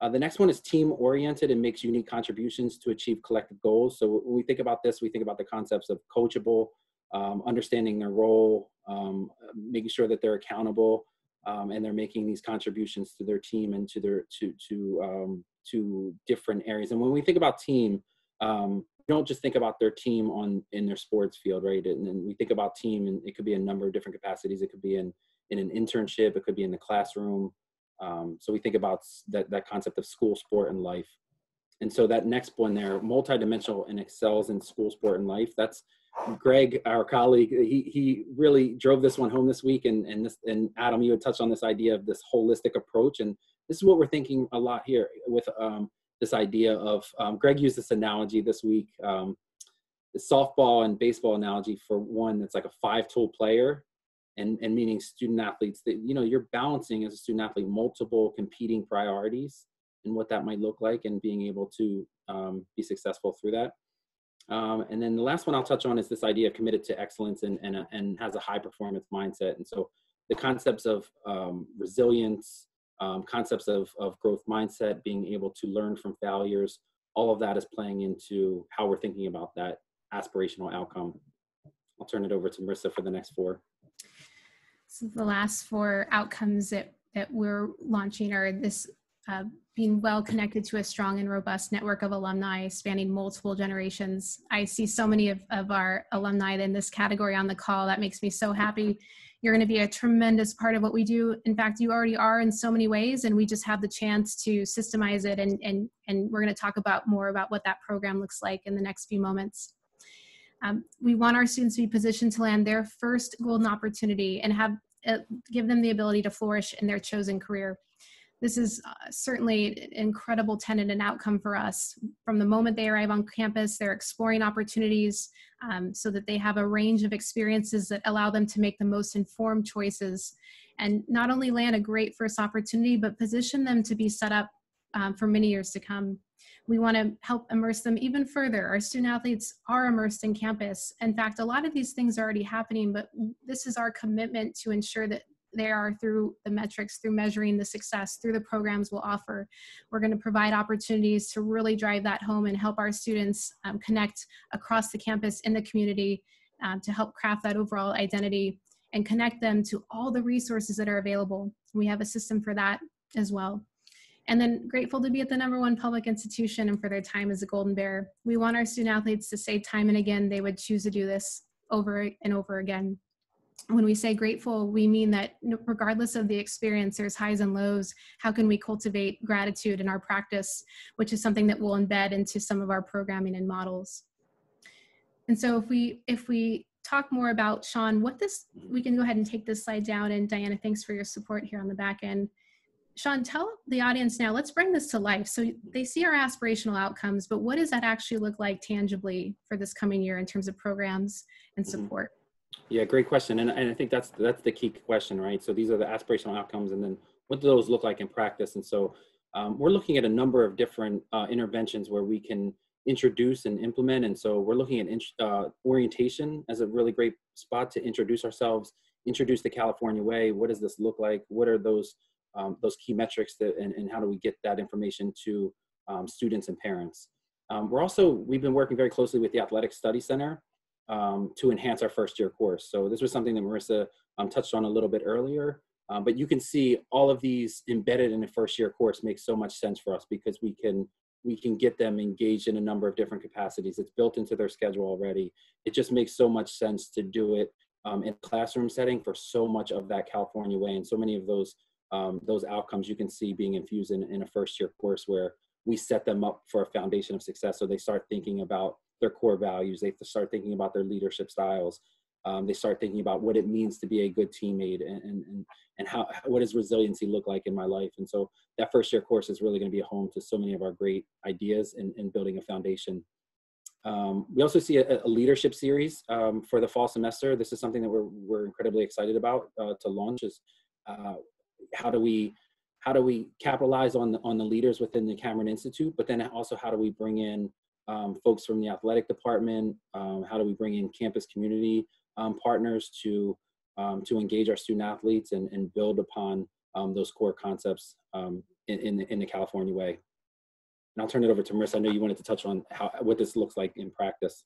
Uh, the next one is team oriented and makes unique contributions to achieve collective goals. So when we think about this, we think about the concepts of coachable, um, understanding their role, um, making sure that they're accountable, um, and they're making these contributions to their team and to their to to um, to different areas. And when we think about team, um, we don't just think about their team on in their sports field, right? And, and we think about team, and it could be a number of different capacities. It could be in in an internship, it could be in the classroom, um, so we think about that, that concept of school, sport, and life. And so that next one there, multidimensional and excels in school, sport, and life. That's Greg, our colleague. He he really drove this one home this week. And and this and Adam, you had touched on this idea of this holistic approach. And this is what we're thinking a lot here with um, this idea of um, Greg used this analogy this week. Um, the softball and baseball analogy for one that's like a five tool player and, and meaning student athletes that you know you're balancing as a student athlete multiple competing priorities and what that might look like and being able to um, be successful through that. Um, and then the last one i'll touch on is this idea of committed to excellence and, and, a, and has a high performance mindset. And so the concepts of um, resilience um, concepts of, of growth mindset being able to learn from failures all of that is playing into how we're thinking about that aspirational outcome. I'll turn it over to marissa for the next four so the last four outcomes that, that we're launching are this uh, being well connected to a strong and robust network of alumni spanning multiple generations. I see so many of, of our alumni in this category on the call. That makes me so happy. You're going to be a tremendous part of what we do. In fact, you already are in so many ways, and we just have the chance to systemize it. And, and, and we're going to talk about more about what that program looks like in the next few moments. Um, we want our students to be positioned to land their first golden opportunity and have uh, give them the ability to flourish in their chosen career. This is uh, certainly an incredible tenet and outcome for us. From the moment they arrive on campus, they're exploring opportunities um, so that they have a range of experiences that allow them to make the most informed choices and not only land a great first opportunity, but position them to be set up um, for many years to come. We want to help immerse them even further. Our student athletes are immersed in campus. In fact, a lot of these things are already happening, but this is our commitment to ensure that they are through the metrics, through measuring the success, through the programs we'll offer. We're going to provide opportunities to really drive that home and help our students um, connect across the campus in the community um, to help craft that overall identity and connect them to all the resources that are available. We have a system for that as well and then grateful to be at the number one public institution and for their time as a golden bear. We want our student athletes to say time and again they would choose to do this over and over again. When we say grateful we mean that regardless of the experience there's highs and lows. How can we cultivate gratitude in our practice which is something that we'll embed into some of our programming and models. And so if we if we talk more about sean what this we can go ahead and take this slide down. And diana thanks for your support here on the back end Sean, tell the audience now, let's bring this to life. So they see our aspirational outcomes, but what does that actually look like tangibly for this coming year in terms of programs and mm-hmm. support? Yeah, great question. And, and I think that's, that's the key question, right? So these are the aspirational outcomes and then what do those look like in practice? And so um, we're looking at a number of different uh, interventions where we can introduce and implement. And so we're looking at uh, orientation as a really great spot to introduce ourselves, introduce the California way. What does this look like? What are those um, those key metrics that, and, and how do we get that information to um, students and parents. Um, we're also, we've been working very closely with the Athletic Study Center um, to enhance our first year course. So this was something that Marissa um, touched on a little bit earlier, but you can see all of these embedded in a first year course makes so much sense for us because we can we can get them engaged in a number of different capacities. It's built into their schedule already. It just makes so much sense to do it um, in classroom setting for so much of that California way and so many of those um, those outcomes you can see being infused in, in a first year course where we set them up for a foundation of success. So they start thinking about their core values. They start thinking about their leadership styles. Um, they start thinking about what it means to be a good teammate and, and, and how, what does resiliency look like in my life. And so that first year course is really going to be a home to so many of our great ideas in, in building a foundation. Um, we also see a, a leadership series um, for the fall semester. This is something that we're, we're incredibly excited about uh, to launch is uh, how do we how do we capitalize on the, on the leaders within the Cameron Institute, but then also how do we bring in um, folks from the athletic department? Um, how do we bring in campus community um, partners to um, to engage our student athletes and, and build upon um, those core concepts um, in, in, in the California way? And I'll turn it over to Marissa. I know you wanted to touch on how what this looks like in practice.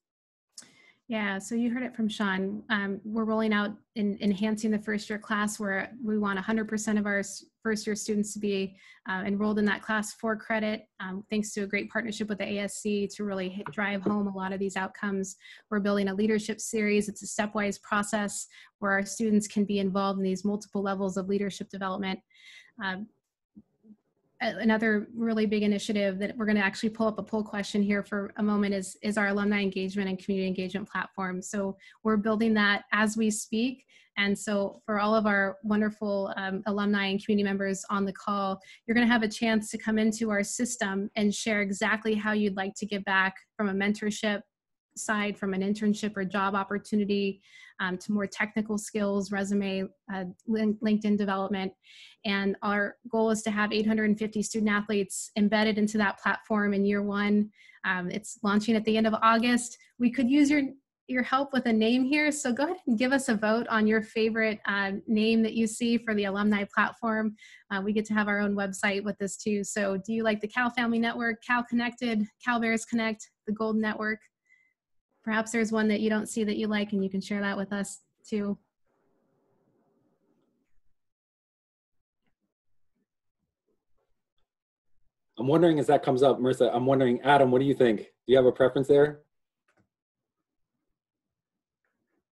Yeah, so you heard it from Sean. Um, we're rolling out in enhancing the first year class where we want 100% of our first year students to be uh, enrolled in that class for credit, um, thanks to a great partnership with the ASC to really hit, drive home a lot of these outcomes. We're building a leadership series. It's a stepwise process where our students can be involved in these multiple levels of leadership development. Um, another really big initiative that we're going to actually pull up a poll question here for a moment is is our alumni engagement and community engagement platform. So we're building that as we speak. And so for all of our wonderful um, alumni and community members on the call you're going to have a chance to come into our system and share exactly how you'd like to give back from a mentorship side from an internship or job opportunity um, to more technical skills, resume, uh, LinkedIn development. And our goal is to have 850 student athletes embedded into that platform in year one. Um, it's launching at the end of August. We could use your your help with a name here. So go ahead and give us a vote on your favorite uh, name that you see for the alumni platform. Uh, we get to have our own website with this too. So do you like the Cal Family Network, Cal Connected, Cal Bears Connect, the Golden Network? Perhaps there's one that you don't see that you like and you can share that with us too. I'm wondering as that comes up, Marissa, I'm wondering, Adam, what do you think? Do you have a preference there?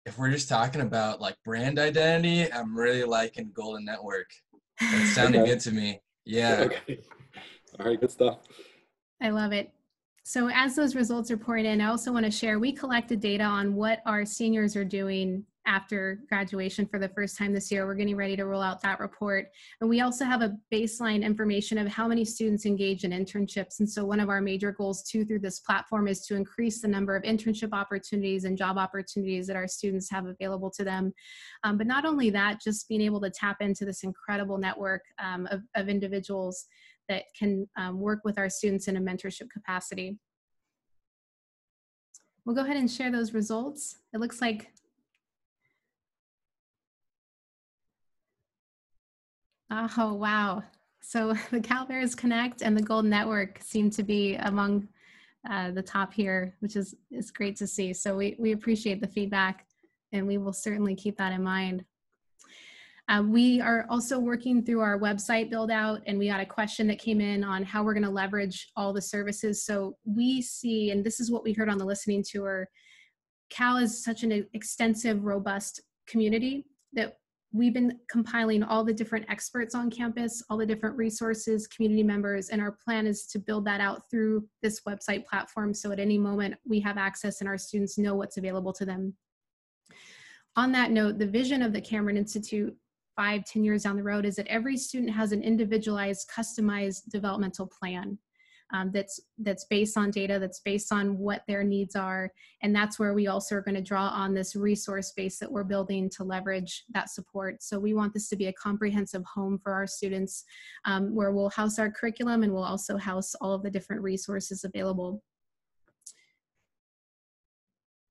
If we're just talking about like brand identity, I'm really liking Golden Network. It's sounding okay. good to me. Yeah. Okay. All right, good stuff. I love it. So as those results are pouring in, I also want to share, we collected data on what our seniors are doing after graduation for the first time this year. We're getting ready to roll out that report. And we also have a baseline information of how many students engage in internships. And so one of our major goals too through this platform is to increase the number of internship opportunities and job opportunities that our students have available to them. Um, but not only that, just being able to tap into this incredible network um, of, of individuals that can um, work with our students in a mentorship capacity. We'll go ahead and share those results. It looks like Oh, wow. So the Cal Bears Connect and the Gold Network seem to be among uh, the top here, which is, is great to see. So we, we appreciate the feedback and we will certainly keep that in mind. Uh, we are also working through our website build out, and we got a question that came in on how we're going to leverage all the services. So we see, and this is what we heard on the listening tour, Cal is such an extensive, robust community that we've been compiling all the different experts on campus, all the different resources, community members, and our plan is to build that out through this website platform so at any moment we have access and our students know what's available to them. On that note, the vision of the Cameron Institute five, ten years down the road is that every student has an individualized, customized developmental plan um, that's that's based on data, that's based on what their needs are, and that's where we also are going to draw on this resource base that we're building to leverage that support. So we want this to be a comprehensive home for our students, um, where we'll house our curriculum and we'll also house all of the different resources available.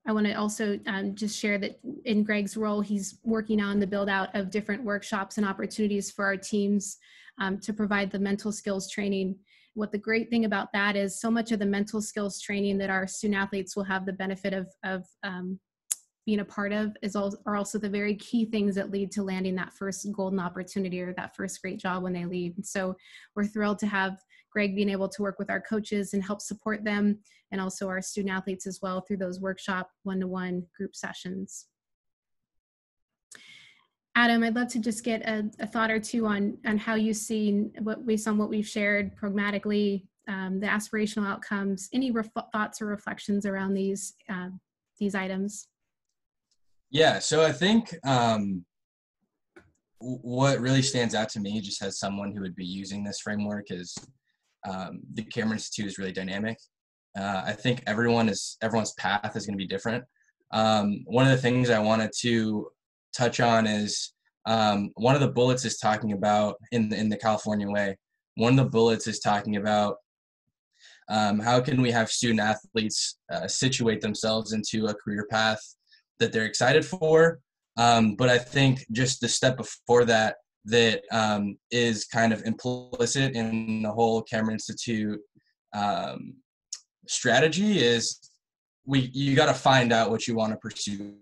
I want to also um, just share that in Greg's role, he's working on the build out of different workshops and opportunities for our teams um, to provide the mental skills training. What the great thing about that is so much of the mental skills training that our student athletes will have the benefit of, of um, being a part of is also, are also the very key things that lead to landing that first golden opportunity or that first great job when they leave. so we're thrilled to have Greg being able to work with our coaches and help support them and also our student athletes as well through those workshop one-to-one group sessions. Adam, I'd love to just get a, a thought or two on on how you see what based on what we've shared pragmatically, um, the aspirational outcomes. Any thoughts or reflections around these uh, these items? Yeah, so I think um, what really stands out to me, just as someone who would be using this framework, is um, the Cameron Institute is really dynamic. Uh, I think everyone is everyone's path is going to be different. Um, one of the things I wanted to touch on is um, one of the bullets is talking about in the, in the California way. One of the bullets is talking about um, how can we have student athletes uh, situate themselves into a career path that they're excited for. Um, but I think just the step before that that um, is kind of implicit in the whole Cameron Institute um, strategy is we you got to find out what you want to pursue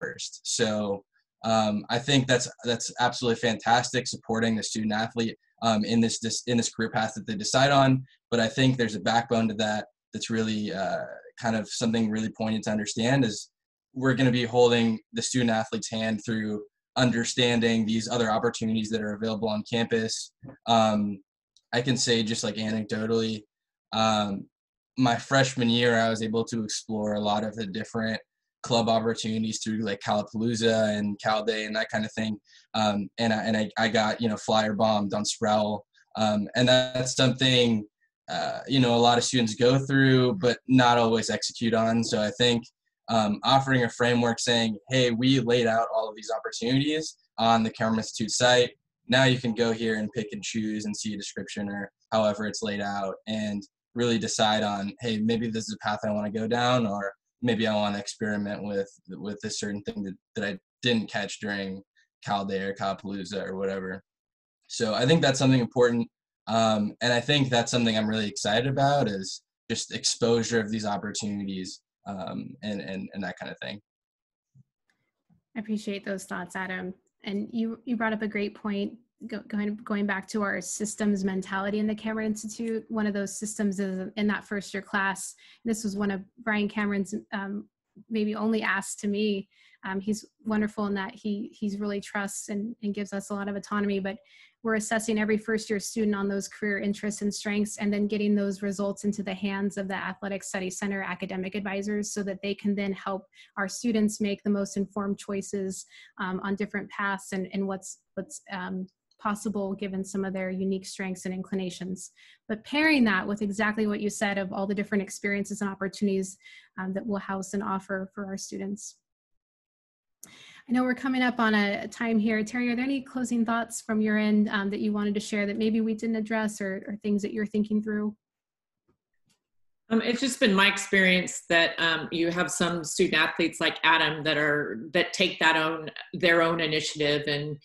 first. So um, I think that's that's absolutely fantastic supporting the student athlete um, in this, this in this career path that they decide on. But I think there's a backbone to that that's really uh, kind of something really poignant to understand is we're going to be holding the student athlete's hand through understanding these other opportunities that are available on campus. Um, I can say just like anecdotally, um, my freshman year, I was able to explore a lot of the different club opportunities through like Calapalooza and Cal Day and that kind of thing. Um, and I, and I, I got, you know, flyer bombed on Sproul. Um, and that's something, uh, you know, a lot of students go through, but not always execute on. So I think um, offering a framework saying, hey, we laid out all of these opportunities on the Cameron Institute site. Now you can go here and pick and choose and see a description or however it's laid out and really decide on, hey, maybe this is a path I want to go down or maybe I want to experiment with with this certain thing that, that I didn't catch during Cal Day or Calapalooza or whatever. So I think that's something important. Um, and I think that's something I'm really excited about is just exposure of these opportunities um, and, and, and that kind of thing. I appreciate those thoughts, Adam. And you, you brought up a great point go, going going back to our systems mentality in the Cameron Institute, one of those systems is in that first year class. This was one of Bryan Cameron's um, maybe only asked to me. Um, he's wonderful in that he he's really trusts and, and gives us a lot of autonomy. But we're assessing every first year student on those career interests and strengths, and then getting those results into the hands of the Athletic Study Center academic advisors, so that they can then help our students make the most informed choices um, on different paths and and what's what's um, possible given some of their unique strengths and inclinations. But pairing that with exactly what you said of all the different experiences and opportunities um, that we'll house and offer for our students. I know we're coming up on a time here. Teri, are there any closing thoughts from your end um, that you wanted to share that maybe we didn't address or, or things that you're thinking through? Um, it's just been my experience that um, you have some student athletes like Adam that are that take that own their own initiative and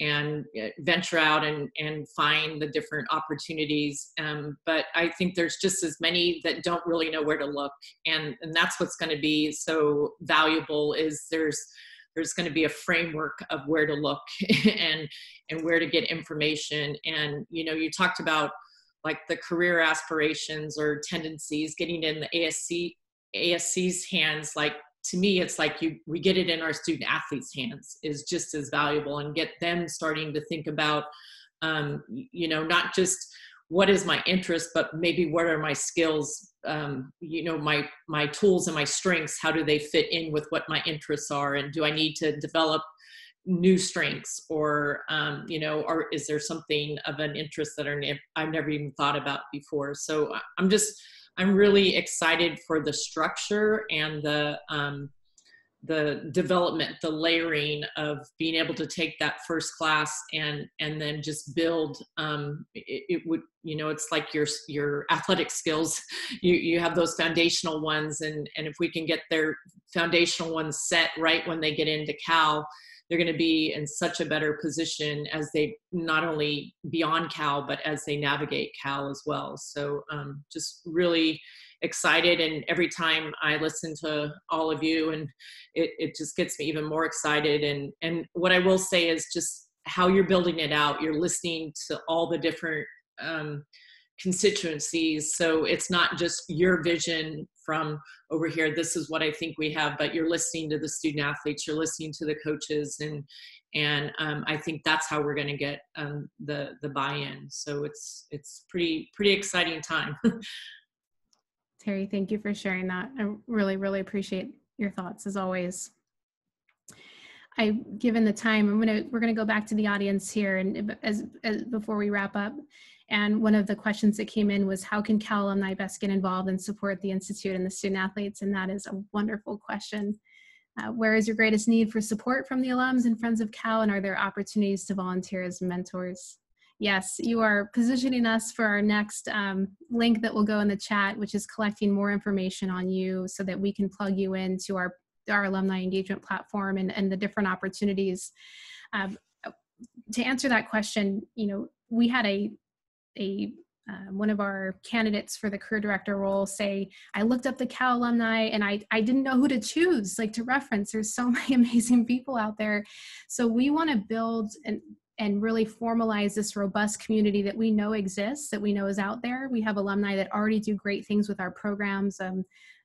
and uh, venture out and, and find the different opportunities. Um, but I think there's just as many that don't really know where to look. And, and that's what's going to be so valuable is there's, there's going to be a framework of where to look and, and where to get information. And, you know, you talked about like the career aspirations or tendencies getting in the ASC, ASC's hands, like to me it's like you we get it in our student athletes hands is just as valuable and get them starting to think about um, you know not just what is my interest but maybe what are my skills um, you know my my tools and my strengths how do they fit in with what my interests are? And do i need to develop new strengths or um, you know or is there something of an interest that ne- i've never even thought about before? So i'm just I'm really excited for the structure and the um, the development, the layering of being able to take that first class and and then just build. Um, it, it, would you know it's like your your athletic skills. You you have those foundational ones, and and if we can get their foundational ones set right when they get into Cal, they're going to be in such a better position as they not only beyond Cal, but as they navigate Cal as well. So um, just really excited. And every time I listen to all of you, and it, it just gets me even more excited. And, and what I will say is just how you're building it out. You're listening to all the different um, constituencies. So it's not just your vision from over here this is what i think we have but you're listening to the student athletes you're listening to the coaches and and um, I think that's how we're going to get um, the the buy-in. So it's it's pretty pretty exciting time. Teri, thank you for sharing that. I really, really appreciate your thoughts as always. I, given the time, I'm gonna we're gonna go back to the audience here, and as, as before we wrap up. And one of the questions that came in was, how can Cal alumni best get involved and support the institute and the student athletes? And that is a wonderful question. Uh, where is your greatest need for support from the alums and friends of Cal, and are there opportunities to volunteer as mentors? Yes, you are positioning us for our next um, link that will go in the chat, which is collecting more information on you so that we can plug you into our, our alumni engagement platform and, and the different opportunities. Um, to answer that question, you know, we had a, a um, one of our candidates for the career director role say i looked up the cal alumni and I, I didn't know who to choose like to reference there's so many amazing people out there so we want to build and and really formalize this robust community that we know exists that we know is out there. We have alumni that already do great things with our programs. Um,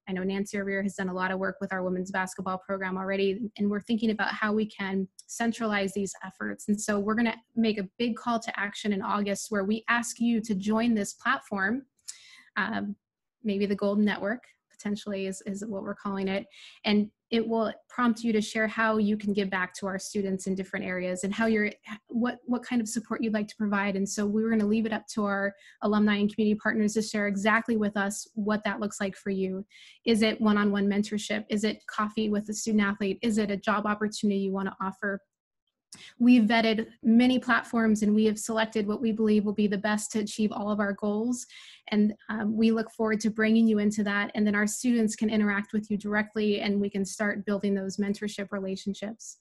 I know Nancy Revere has done a lot of work with our women's basketball program already, and we're thinking about how we can centralize these efforts. And so we're going to make a big call to action in August where we ask you to join this platform, um, maybe the Golden Network potentially is, is what we're calling it, and it will prompt you to share how you can give back to our students in different areas and how you're what what kind of support you'd like to provide. And so we are going to leave it up to our alumni and community partners to share exactly with us what that looks like for you. Is it one-on-one mentorship? Is it coffee with a student athlete? Is it a job opportunity you want to offer We've vetted many platforms and we have selected what we believe will be the best to achieve all of our goals. And um, we look forward to bringing you into that. And then our students can interact with you directly and we can start building those mentorship relationships.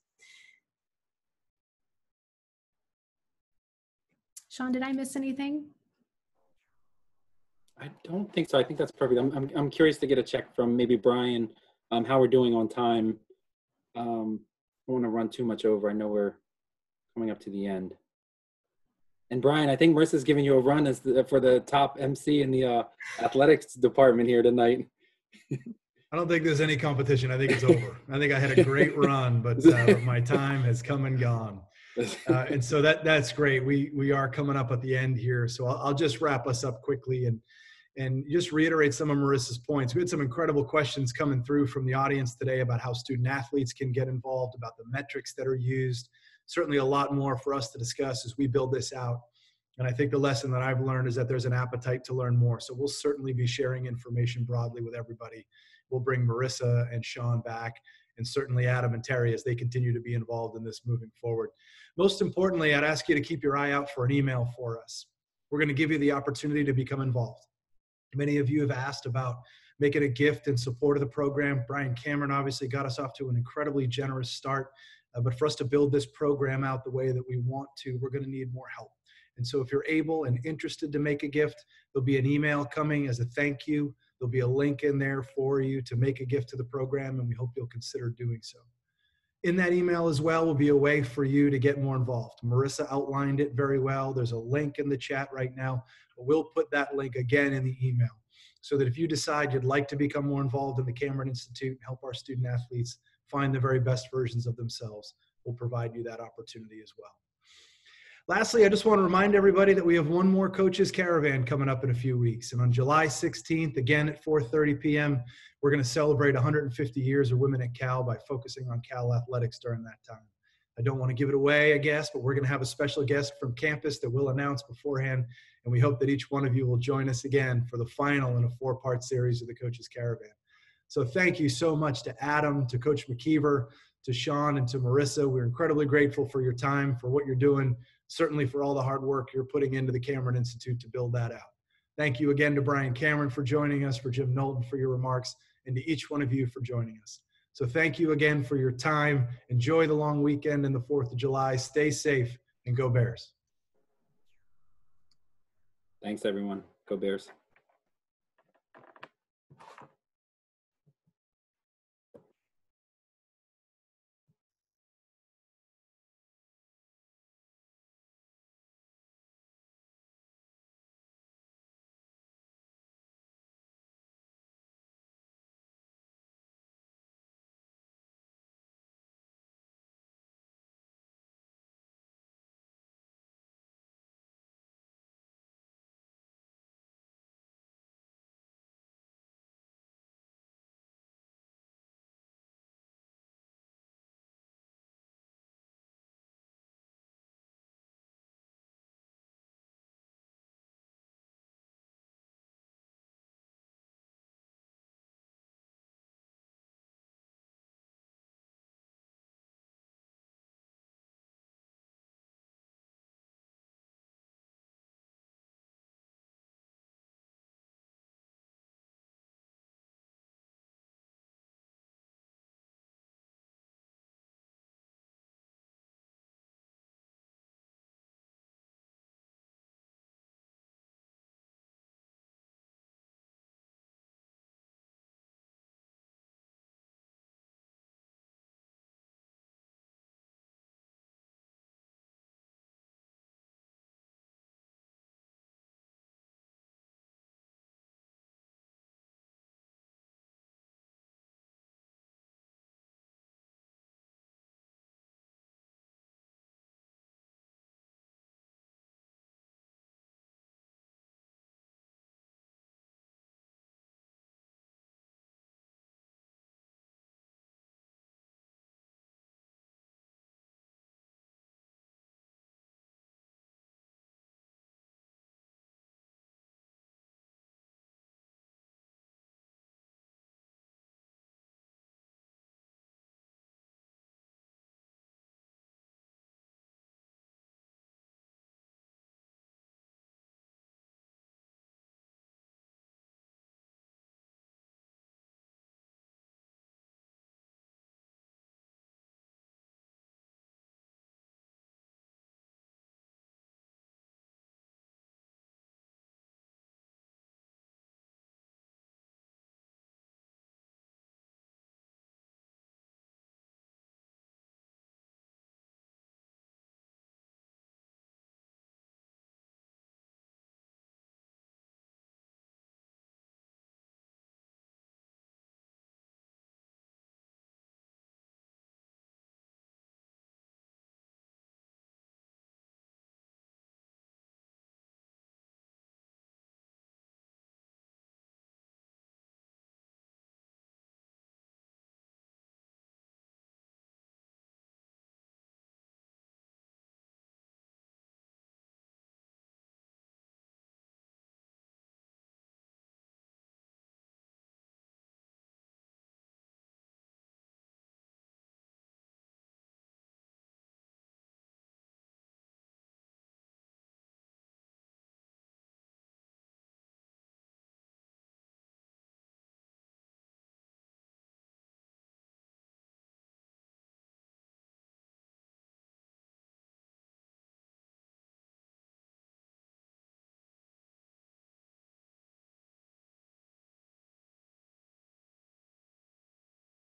Sean, did I miss anything? I don't think so. I think that's perfect. I'm, I'm, I'm curious to get a check from maybe Brian, um, how we're doing on time. Um, don't want to run too much over. I know we're coming up to the end. And Brian, I think Marissa's giving you a run as the, for the top MC in the uh, athletics department here tonight. I don't think there's any competition. I think it's over. I think I had a great run, but uh, my time has come and gone. Uh, and so that that's great. We we are coming up at the end here, so I'll, I'll just wrap us up quickly and and just reiterate some of Marissa's points. We had some incredible questions coming through from the audience today about how student athletes can get involved, about the metrics that are used. Certainly a lot more for us to discuss as we build this out. And I think the lesson that I've learned is that there's an appetite to learn more. So we'll certainly be sharing information broadly with everybody. We'll bring Marissa and Sean back, and certainly Adam and Teri as they continue to be involved in this moving forward. Most importantly, I'd ask you to keep your eye out for an email for us. We're going to give you the opportunity to become involved. Many of you have asked about making a gift in support of the program. Bryan Cameron obviously got us off to an incredibly generous start. Uh, but for us to build this program out the way that we want to, we're going to need more help. And so if you're able and interested to make a gift, there'll be an email coming as a thank you. There'll be a link in there for you to make a gift to the program, and we hope you'll consider doing so. In that email as well will be a way for you to get more involved. Marissa outlined it very well. There's a link in the chat right now we'll put that link again in the email so that if you decide you'd like to become more involved in the Cameron Institute and help our student athletes find the very best versions of themselves, we'll provide you that opportunity as well. Lastly, I just want to remind everybody that we have one more coaches caravan coming up in a few weeks. And on July 16th, again at 4:30 p.m., we're going to celebrate 150 years of women at Cal by focusing on Cal athletics during that time. I don't want to give it away, I guess, but we're going to have a special guest from campus that we'll announce beforehand. And we hope that each one of you will join us again for the final in a four part series of the Coaches Caravan. So thank you so much to Adam, to Coach McKeever, to Sean, and to Marissa. We're incredibly grateful for your time, for what you're doing, certainly for all the hard work you're putting into the Cameron Institute to build that out. Thank you again to Bryan Cameron for joining us, for Jim Knowlton for your remarks, and to each one of you for joining us. So thank you again for your time. Enjoy the long weekend and the 4th of July. Stay safe and go Bears. Thanks, everyone. Go Bears.